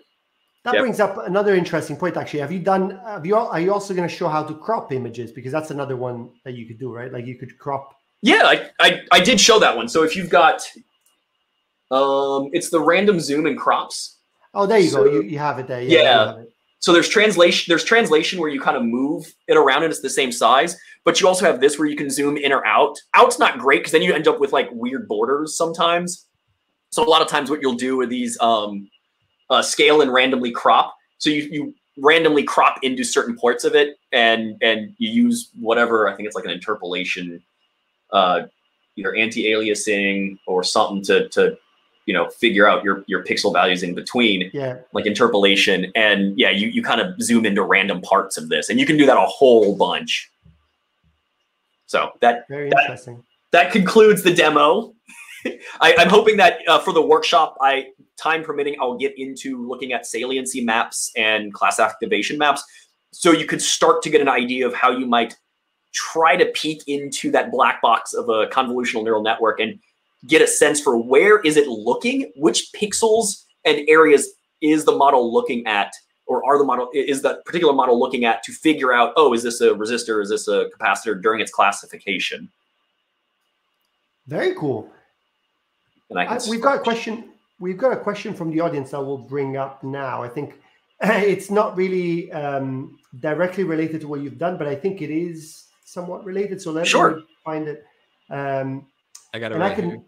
That yep. brings up another interesting point. Actually, have you done? Have you? Are you also going to show how to crop images? Because that's another one that you could do, right? Like you could crop yeah, I, I, I did show that one. So if you've got, um, it's the random zoom and crops. Oh, there you so, go. You, you have it there. Yeah. yeah. It. So there's translation. There's translation where you kind of move it around and it's the same size. But you also have this where you can zoom in or out. Out's not great because then you end up with like weird borders sometimes. So a lot of times what you'll do are these um, uh, scale and randomly crop. So you you randomly crop into certain parts of it and and you use whatever I think it's like an interpolation uh, either anti-aliasing or something to to you know figure out your your pixel values in between yeah. like interpolation. And yeah you, you kind of zoom into random parts of this and you can do that a whole bunch. So that very that, interesting. that concludes the demo. I, am hoping that uh, for the workshop i time permitting i'll get into looking at saliency maps and class activation maps so you could start to get an idea of how you might try to peek into that black box of a convolutional neural network and get a sense for where is it looking, which pixels and areas is the model looking at, or are the model is that particular model looking at to figure out, oh, is this a resistor, is this a capacitor during its classification? Very cool. And I, I we've got a question. We've got a question from the audience that we'll bring up now. I think it's not really um, directly related to what you've done, but I think it is somewhat related. So let sure. me find it. Um, I got it. And right I can.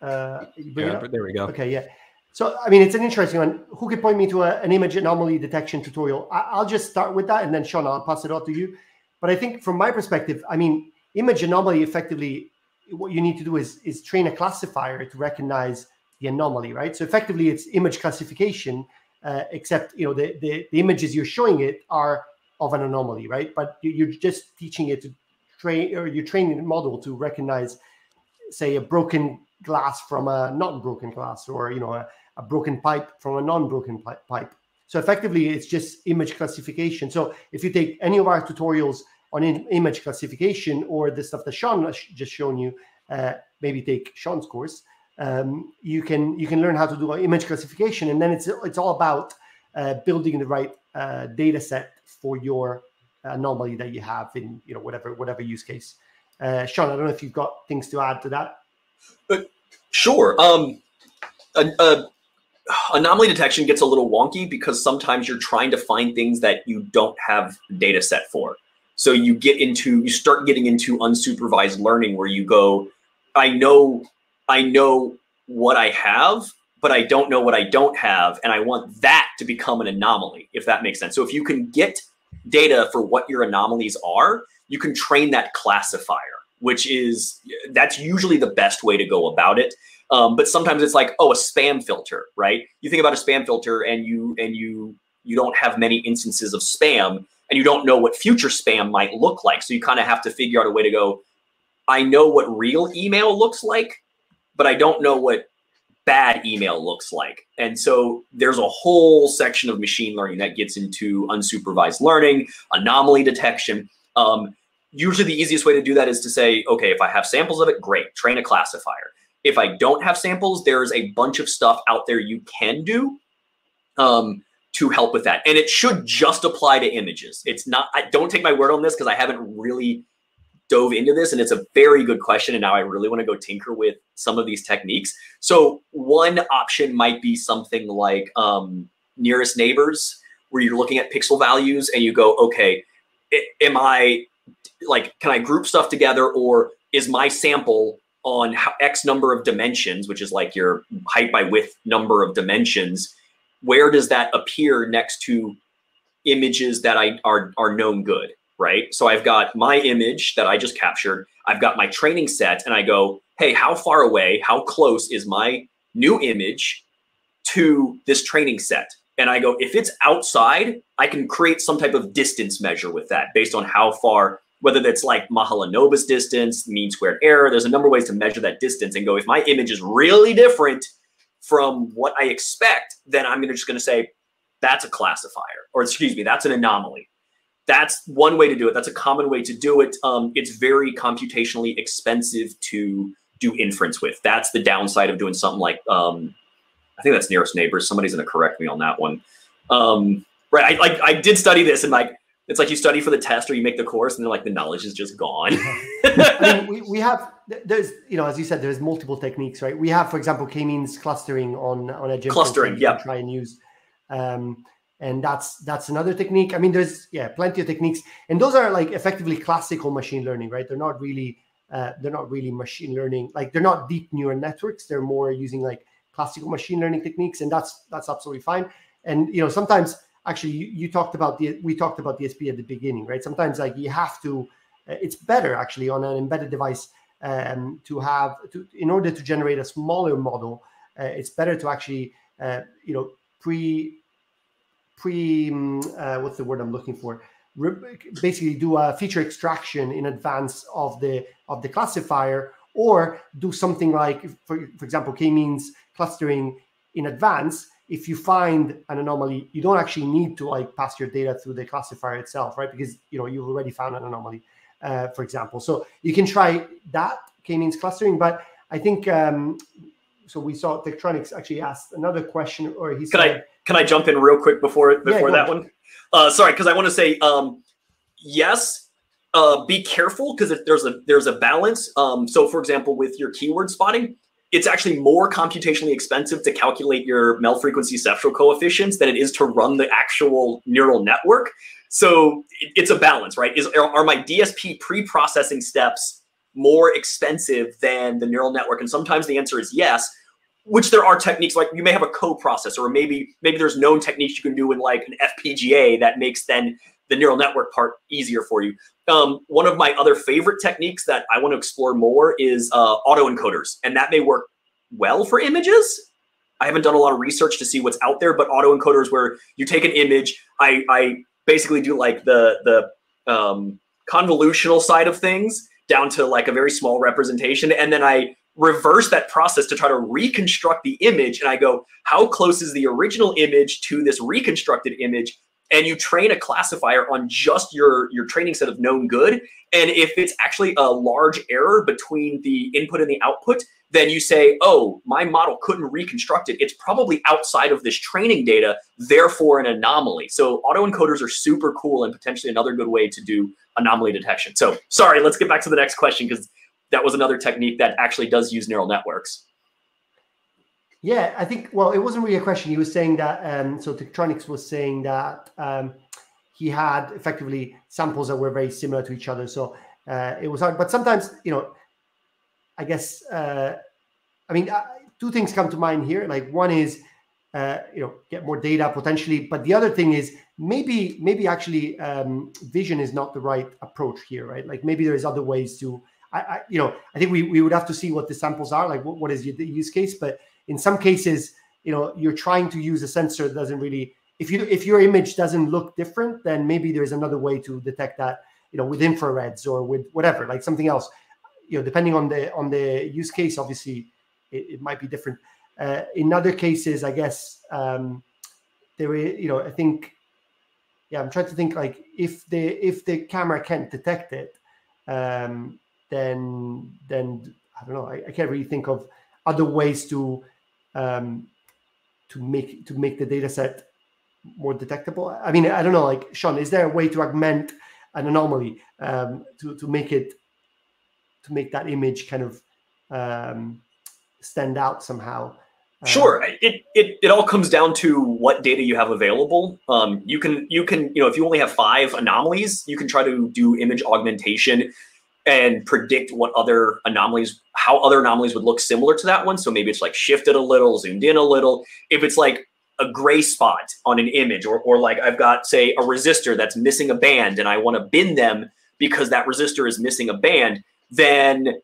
Uh, yeah, there we go. Okay, yeah. So I mean, it's an interesting one. Who can point me to a, an image anomaly detection tutorial? I, will just start with that, and then Shawn, I'll pass it on to you. But I think from my perspective, I mean, image anomaly effectively, what you need to do is is train a classifier to recognize the anomaly, right? So effectively, it's image classification, uh, except you know the, the the images you're showing it are of an anomaly, right? But you're just teaching it to train or you're training the model to recognize, say, a broken glass from a non-broken glass, or you know, a, a broken pipe from a non-broken pipe. So effectively, it's just image classification. So if you take any of our tutorials on image classification or the stuff that Shawn has just shown you, uh, maybe take Shawn's course, um, you can you can learn how to do image classification, and then it's it's all about uh, building the right uh, data set for your anomaly that you have in you know whatever whatever use case. Uh, Shawn, I don't know if you've got things to add to that. But sure. Um, anomaly detection gets a little wonky because sometimes you're trying to find things that you don't have data set for. So you get into you start getting into unsupervised learning where you go, I know I know what I have, but I don't know what I don't have. And I want that to become an anomaly, if that makes sense. So if you can get data for what your anomalies are, you can train that classifier, which is that's usually the best way to go about it. Um, but sometimes it's like, oh, a spam filter, right? You think about a spam filter and you and you you don't have many instances of spam and you don't know what future spam might look like. So you kind of have to figure out a way to go, I know what real email looks like, but I don't know what bad email looks like. And so there's a whole section of machine learning that gets into unsupervised learning, anomaly detection. Um, usually the easiest way to do that is to say, okay, if I have samples of it, great, train a classifier. If I don't have samples, there's a bunch of stuff out there you can do um, to help with that. And it should just apply to images. It's not, I don't take my word on this because I haven't really dove into this and it's a very good question. And now I really want to go tinker with some of these techniques. So one option might be something like um, nearest neighbors, where you're looking at pixel values and you go, okay, am I like, can I group stuff together or is my sample on X number of dimensions, which is like your height by width number of dimensions, where does that appear next to images that I are, are known good? Right? So I've got my image that I just captured. I've got my training set and I go, hey, how far away, how close is my new image to this training set? And I go, if it's outside, I can create some type of distance measure with that based on how far, whether that's like Mahalanobis distance, mean squared error. There's a number of ways to measure that distance and go, if my image is really different from what I expect, then I'm just going to say that's a classifier, or excuse me, that's an anomaly that's one way to do it. That's a common way to do it. Um, it's very computationally expensive to do inference with. That's the downside of doing something like um, I think that's nearest neighbors. Somebody's going to correct me on that one. Um, right? I like I did study this, and like it's like you study for the test or you make the course, and then like the knowledge is just gone. I mean, we, we have there's you know as you said there's multiple techniques, right? We have for example k-means clustering on on a clustering. Yeah, try and use. Um, and that's that's another technique. I mean there's yeah plenty of techniques. And those are like effectively classical machine learning right? They're not really uh, they're not really machine learning like they're not deep neural networks. They're more using like classical machine learning techniques and that's that's absolutely fine. And you know sometimes actually you, you talked about the we talked about dsp at the beginning right? Sometimes like you have to uh, it's better actually on an embedded device um, to have to in order to generate a smaller model uh, it's better to actually uh, you know pre pre mm, uh, what's the word I'm looking for? Re- basically, do a feature extraction in advance of the of the classifier, or do something like, for for example, k-means clustering in advance. If you find an anomaly, you don't actually need to like pass your data through the classifier itself, right? Because you know you've already found an anomaly, uh, for example. So you can try that k-means clustering, but I think um, so. We saw Tektronix actually asked another question, or he said. I- can I jump in real quick before before yeah, that on. one? Uh, sorry, because I want to say um, yes. Uh, be careful because if there's a there's a balance. Um, so, for example, with your keyword spotting, it's actually more computationally expensive to calculate your Mel frequency cepstral coefficients than it is to run the actual neural network. So it, it's a balance, right? Is are, are my DSP pre-processing steps more expensive than the neural network? And sometimes the answer is yes which there are techniques like you may have a co-processor or maybe maybe there's known techniques you can do in like an FPGA that makes then the neural network part easier for you. Um, one of my other favorite techniques that I want to explore more is uh, autoencoders, and that may work well for images. I haven't done a lot of research to see what's out there, but autoencoders where you take an image, I, I basically do like the the um, convolutional side of things down to like a very small representation. And then I reverse that process to try to reconstruct the image. And I go, how close is the original image to this reconstructed image? And you train a classifier on just your, your training set of known good. And if it's actually a large error between the input and the output, then you say, oh, my model couldn't reconstruct it. It's probably outside of this training data, therefore an anomaly. So autoencoders are super cool and potentially another good way to do anomaly detection. So sorry, let's get back to the next question because that was another technique that actually does use neural networks. Yeah, I think, well, it wasn't really a question. He was saying that, um, so Tektronix was saying that um, he had effectively samples that were very similar to each other. So uh, it was hard, but sometimes, you know, I guess, uh, I mean, uh, two things come to mind here. Like one is, uh, you know, get more data potentially, but the other thing is maybe, maybe actually um, vision is not the right approach here, right? Like maybe there's other ways to, I, I, you know, I think we, we would have to see what the samples are, like what, what is the use case, but in some cases, you know, you're trying to use a sensor that doesn't really, if you if your image doesn't look different, then maybe there's another way to detect that, you know, with infrareds or with whatever, like something else. You know, depending on the on the use case, obviously, it, it might be different. Uh, in other cases, I guess um, there is, you know, I think, yeah, I'm trying to think like if the if the camera can't detect it, um, then then I don't know. I, I can't really think of other ways to um, to make to make the data set more detectable? I mean, I don't know. Like Shawn, is there a way to augment an anomaly um, to to make it to make that image kind of um, stand out somehow? Uh, sure. It, it it all comes down to what data you have available. Um, you can you can you know if you only have five anomalies, you can try to do image augmentation and predict what other anomalies, how other anomalies would look similar to that one. So maybe it's like shifted a little, zoomed in a little. If it's like a gray spot on an image, or, or like I've got, say, a resistor that's missing a band and I want to bin them because that resistor is missing a band, then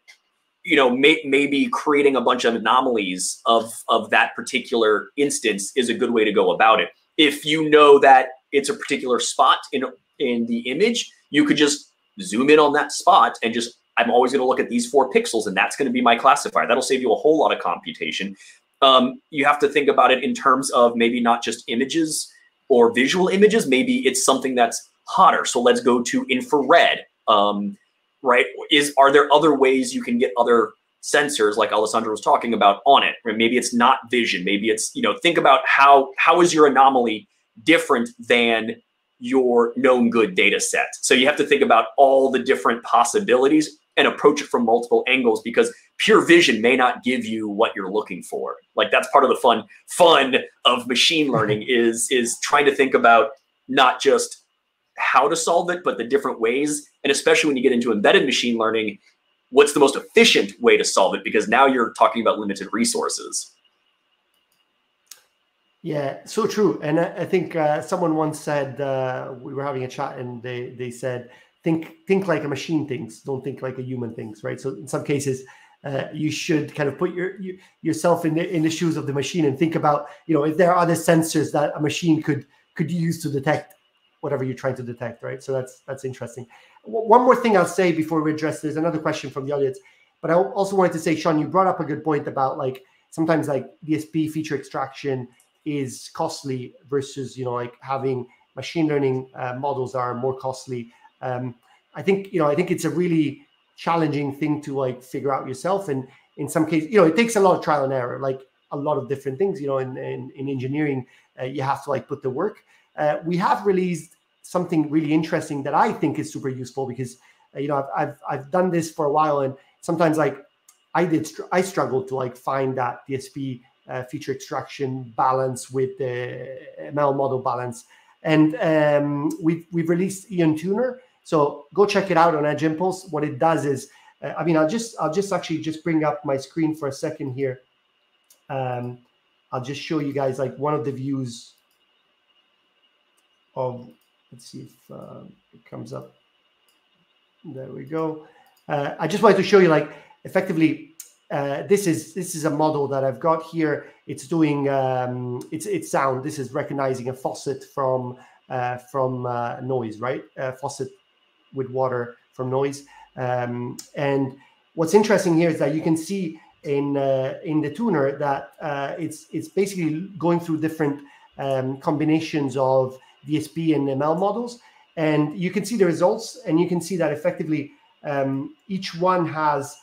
you know may, maybe creating a bunch of anomalies of of that particular instance is a good way to go about it. If you know that it's a particular spot in in the image, you could just zoom in on that spot and just I'm always going to look at these four pixels and that's going to be my classifier. That'll save you a whole lot of computation. Um, you have to think about it in terms of maybe not just images or visual images. Maybe it's something that's hotter. So let's go to infrared. Um, right? Is are there other ways you can get other sensors like Alessandro was talking about on it? Maybe it's not vision. Maybe it's you know think about how how is your anomaly different than your known good data set. So you have to think about all the different possibilities and approach it from multiple angles because pure vision may not give you what you're looking for. Like that's part of the fun fun of machine learning is is trying to think about not just how to solve it, but the different ways. And especially when you get into embedded machine learning, what's the most efficient way to solve it? Because now you're talking about limited resources. Yeah, so true. And I, I think uh, someone once said uh, we were having a chat, and they they said think think like a machine thinks, don't think like a human thinks, right? So in some cases, uh, you should kind of put your, your, yourself in the in the shoes of the machine and think about you know if there are other sensors that a machine could could use to detect whatever you're trying to detect, right? So that's that's interesting. One more thing I'll say before we address there's another question from the audience, but I also wanted to say, Shawn, you brought up a good point about like sometimes like DSP feature extraction is costly versus you know like having machine learning uh, models that are more costly. Um, I think you know I think it's a really challenging thing to like figure out yourself, and in some cases, you know, it takes a lot of trial and error, like a lot of different things. You know, in in, in engineering, uh, you have to like put the work. Uh, we have released something really interesting that I think is super useful because uh, you know I've, I've I've done this for a while, and sometimes like I did I struggled to like find that DSP uh, feature extraction balance with the ML model balance. And um, we've, we've released EON Tuner. So go check it out on Edge Impulse. What it does is, uh, I mean, I'll just, I'll just actually just bring up my screen for a second here. Um, I'll just show you guys like one of the views of, let's see if uh, it comes up. There we go. Uh, I just wanted to show you like effectively uh, this is this is a model that I've got here. It's doing um, it's it's sound. This is recognizing a faucet from uh, from uh, noise, right? Uh, faucet with water from noise. Um, and what's interesting here is that you can see in uh, in the tuner that uh, it's it's basically going through different um, combinations of DSP and ML models, and you can see the results, and you can see that effectively um, each one has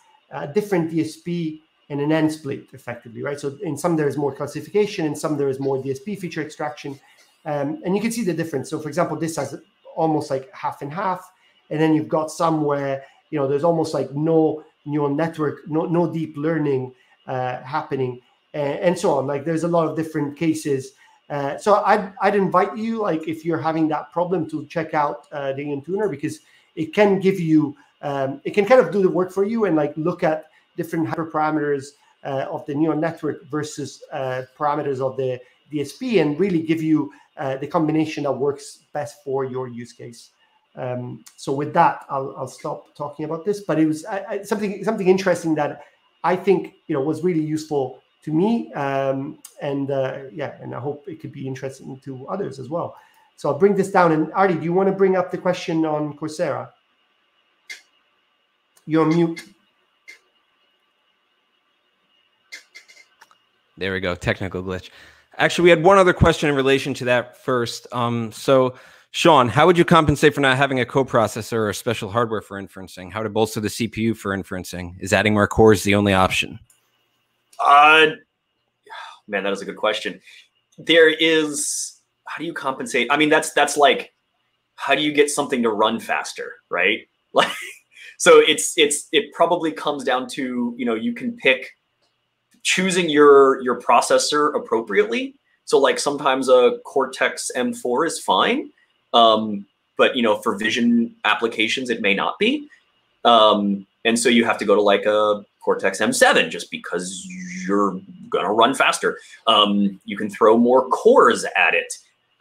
a different DSP and an N split, effectively, right? So in some there is more classification, in some there is more DSP feature extraction, um, and you can see the difference. So for example, this has almost like half and half, and then you've got some where you know there's almost like no neural network, no no deep learning uh, happening, and, and, so on. Like there's a lot of different cases. Uh, so I'd I'd invite you, like if you're having that problem, to check out uh, the Tuner because it can give you, um, it can kind of do the work for you and like look at different hyperparameters uh, of the neural network versus uh, parameters of the DSP and really give you uh, the combination that works best for your use case. Um, so with that, I'll, I'll stop talking about this. But it was I, I, something something interesting that I think you know was really useful to me, um, and uh, yeah, and I hope it could be interesting to others as well. So I'll bring this down. And Artie, do you want to bring up the question on Coursera? You're mute. There we go. Technical glitch. Actually, we had one other question in relation to that first. Um, so Shawn, how would you compensate for not having a coprocessor or special hardware for inferencing? How to bolster the CPU for inferencing? Is adding more cores the only option? Uh, man, that is a good question. There is. How do you compensate? I mean, that's that's like, how do you get something to run faster, right? Like, so it's it's it probably comes down to you know you can pick choosing your your processor appropriately. So like sometimes a Cortex M4 is fine um, but you know, for vision applications, it may not be. Um, and so you have to go to like a Cortex M7 just because you're gonna run faster. Um, you can throw more cores at it,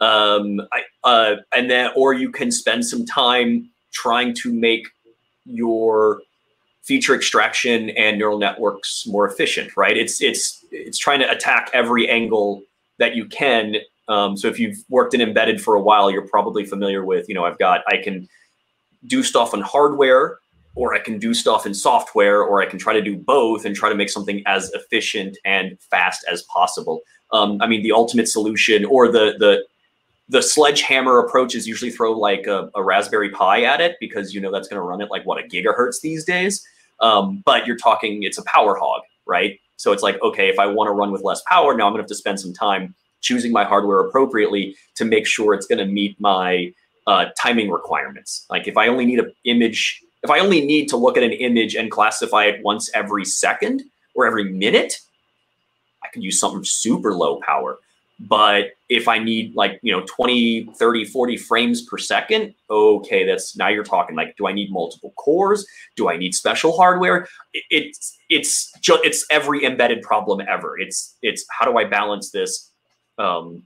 um, I, uh, and then or you can spend some time trying to make your feature extraction and neural networks more efficient. Right? It's it's it's trying to attack every angle that you can um, so if you've worked in embedded for a while, you're probably familiar with, you know, I've got, I can do stuff on hardware or I can do stuff in software or I can try to do both and try to make something as efficient and fast as possible. Um, I mean, the ultimate solution or the, the, the sledgehammer approach is usually throw like a, a Raspberry Pi at it because you know that's going to run at like what a gigahertz these days. Um, but you're talking it's a power hog, right? So it's like okay, if I want to run with less power, now I'm going to have to spend some time choosing my hardware appropriately to make sure it's going to meet my uh, timing requirements. Like if I only need an image, if I only need to look at an image and classify it once every second or every minute, I could use something super low power. But if I need like, you know, 20, 30, 40 frames per second, okay, that's now you're talking like, do I need multiple cores? Do I need special hardware? It, it's, it's just, it's every embedded problem ever. It's, it's how do I balance this um,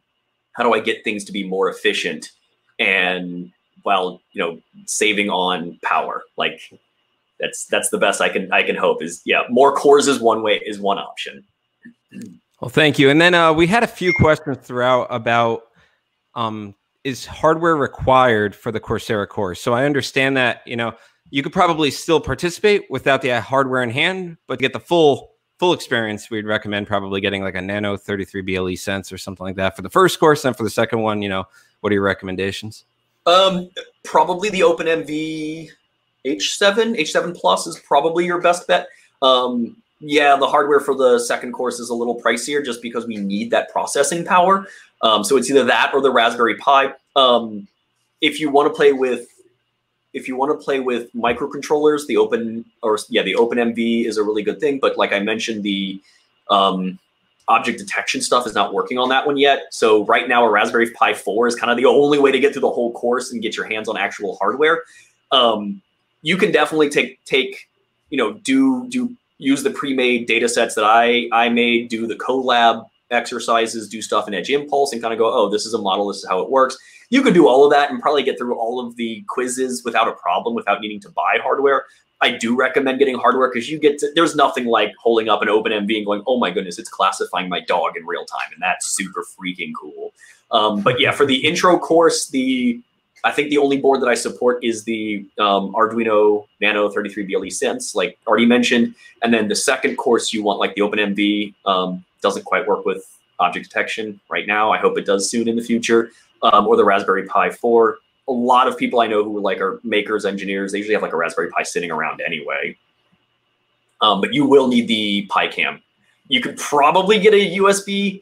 how do I get things to be more efficient and while you know saving on power like that's that's the best I can I can hope is yeah more cores is one way is one option. Well, thank you. And then uh, we had a few questions throughout about um, is hardware required for the Coursera course? So I understand that you know you could probably still participate without the hardware in hand, but to get the full full experience, we'd recommend probably getting like a Nano 33 BLE Sense or something like that for the first course. And for the second one, you know, what are your recommendations? Um, probably the OpenMV H7, H7 Plus is probably your best bet. Um, yeah, the hardware for the second course is a little pricier just because we need that processing power. Um, so it's either that or the Raspberry Pi. Um, if you want to play with if you want to play with microcontrollers, the open or yeah, the OpenMV is a really good thing. But like I mentioned, the um, object detection stuff is not working on that one yet. So right now, a Raspberry Pi 4 is kind of the only way to get through the whole course and get your hands on actual hardware. Um, you can definitely take take you know do do use the pre-made data sets that I I made, do the Colab exercises, do stuff in Edge Impulse, and kind of go, oh, this is a model, this is how it works you could do all of that and probably get through all of the quizzes without a problem without needing to buy hardware. I do recommend getting hardware because you get to, there's nothing like holding up an OpenMV and going, oh my goodness, it's classifying my dog in real time. And that's super freaking cool. Um, but yeah, for the intro course, the I think the only board that I support is the um, Arduino Nano 33BLE Sense, like already mentioned. And then the second course you want, like the OpenMV, um, doesn't quite work with object detection right now. I hope it does soon in the future. Um, or the Raspberry Pi 4. A lot of people I know who like are makers, engineers, they usually have like a Raspberry Pi sitting around anyway. Um, but you will need the PiCam. You could probably get a USB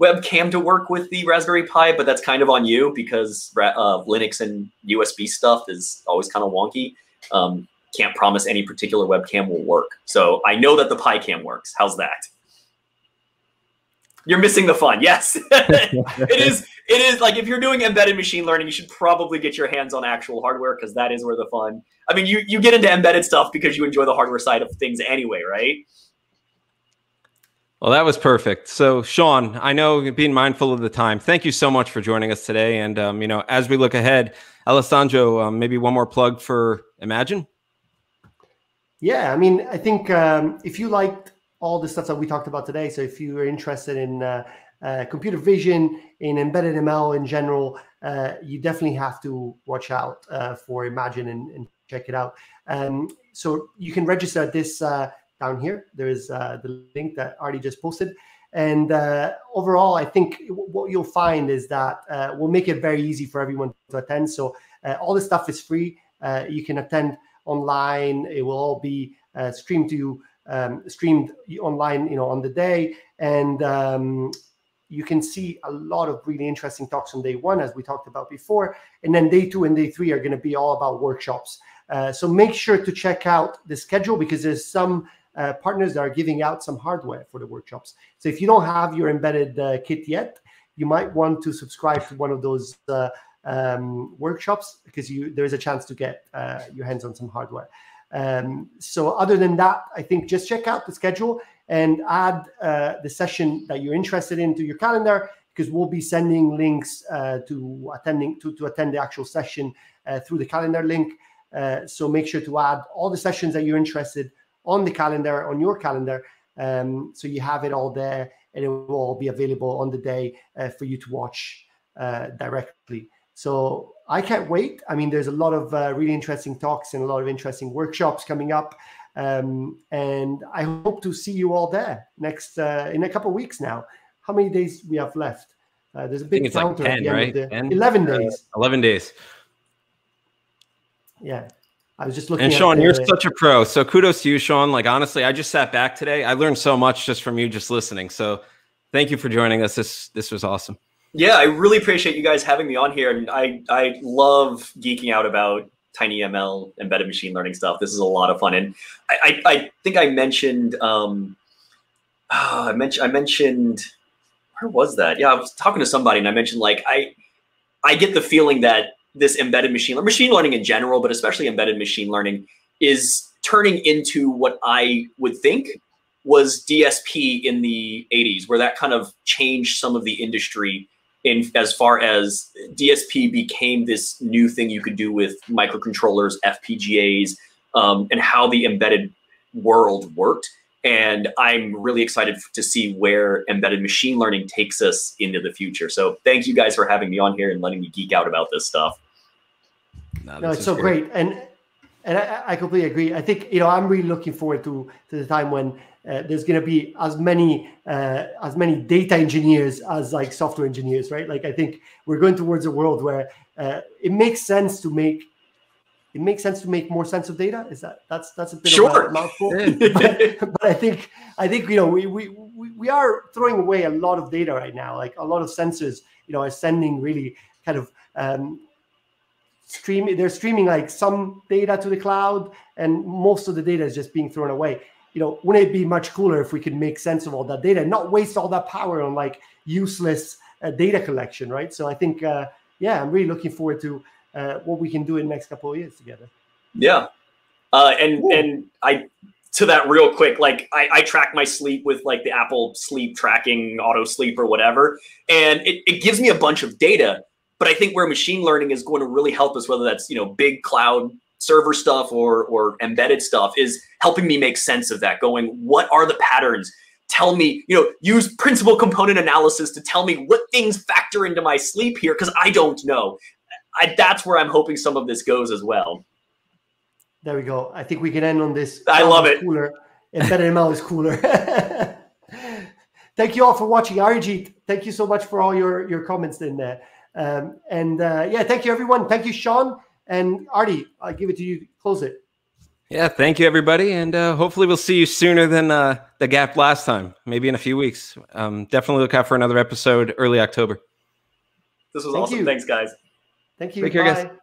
webcam to work with the Raspberry Pi, but that's kind of on you because uh, Linux and USB stuff is always kind of wonky. Um, can't promise any particular webcam will work. So I know that the PiCam works. How's that? You're missing the fun. Yes, it is. It is like if you're doing embedded machine learning, you should probably get your hands on actual hardware because that is where the fun. I mean, you you get into embedded stuff because you enjoy the hardware side of things anyway, right? Well, that was perfect. So, Shawn, I know being mindful of the time. Thank you so much for joining us today. And um, you know, as we look ahead, Alessandro, um, maybe one more plug for Imagine. Yeah, I mean, I think um, if you liked all the stuff that we talked about today, so if you are interested in uh, uh, computer vision, in embedded ML in general, uh, you definitely have to watch out uh, for Imagine and, and, check it out. Um, so you can register at this uh, down here. There is uh, the link that Artie just posted. And uh, overall, I think what you'll find is that uh, we'll make it very easy for everyone to attend. So uh, all the stuff is free. Uh, you can attend online. It will all be uh, streamed to you, um, streamed online, you know, on the day. And um, you can see a lot of really interesting talks on day one, as we talked about before. And then day two and day three are going to be all about workshops. so make sure to check out the schedule because there's some uh, partners that are giving out some hardware for the workshops. So if you don't have your embedded uh, kit yet, you might want to subscribe to one of those uh, um, workshops because you there is a chance to get uh, your hands on some hardware. Um, so other than that, I think just check out the schedule and add uh, the session that you're interested in to your calendar because we'll be sending links to attending to, to attend the actual session through the calendar link. so make sure to add all the sessions that you're interested on the calendar, on your calendar. Um, so you have it all there and it will all be available on the day uh, for you to watch uh, directly. So I can't wait. I mean, there's a lot of uh, really interesting talks and a lot of interesting workshops coming up. Um, and I hope to see you all there next uh, in a couple of weeks now. How many days we have left? Uh, there's a big counter like 10, at the end right? of the 10? 11 days. 11 days. Yeah. I was just looking. And Shawn, the, you're such a pro. So kudos to you, Shawn. Like honestly, I just sat back today. I learned so much just from you, just listening. So thank you for joining us. This this was awesome. Yeah, I really appreciate you guys having me on here, and I I love geeking out about tiny ML embedded machine learning stuff. This is a lot of fun, and I I, I think I mentioned um oh, I mentioned I mentioned where was that? Yeah, I was talking to somebody, and I mentioned like I I get the feeling that this embedded machine learning, machine learning in general, but especially embedded machine learning, is turning into what I would think was DSP in the 80s, where that kind of changed some of the industry in as far as DSP became this new thing you could do with microcontrollers, FPGAs, um, and how the embedded world worked. And I'm really excited to see where embedded machine learning takes us into the future. So thank you guys for having me on here and letting me geek out about this stuff. No, no it's so great. great. And and I, I, completely agree. I think you know I'm really looking forward to to the time when uh, there's going to be as many uh, as many data engineers as like software engineers, right? Like I think we're going towards a world where uh, it makes sense to make it makes sense to make more sense of data. Is that that's that's a bit sure. of a mouthful? but, but, I think I think you know we, we we are throwing away a lot of data right now. Like a lot of sensors, you know, are sending really kind of um, streaming they're streaming like some data to the cloud and most of the data is just being thrown away. You know wouldn't it be much cooler if we could make sense of all that data and not waste all that power on like useless uh, data collection right? So i think uh, yeah i'm really looking forward to uh, what we can do in the next couple of years together. Yeah. Uh, and Ooh. and i to that real quick like I, I track my sleep with like the apple sleep tracking auto sleep or whatever and it, it gives me a bunch of data but I think where machine learning is going to really help us, whether that's you know big cloud server stuff or or embedded stuff, is helping me make sense of that. Going, what are the patterns? Tell me, you know, use principal component analysis to tell me what things factor into my sleep here because I don't know. I, that's where I'm hoping some of this goes as well. There we go. I think we can end on this. I love it. Cooler. Embedded ML is cooler. thank you all for watching. RG, thank you so much for all your, your comments in there. Um, and uh, yeah, thank you everyone. Thank you, Shawn and Artie. I'll give it to you. Close it. Yeah, thank you everybody, and uh, hopefully we'll see you sooner than uh, the gap last time. Maybe in a few weeks. Um, definitely look out for another episode early October. This was thank awesome. You. Thanks, guys. Thank you. Take care, Bye. guys.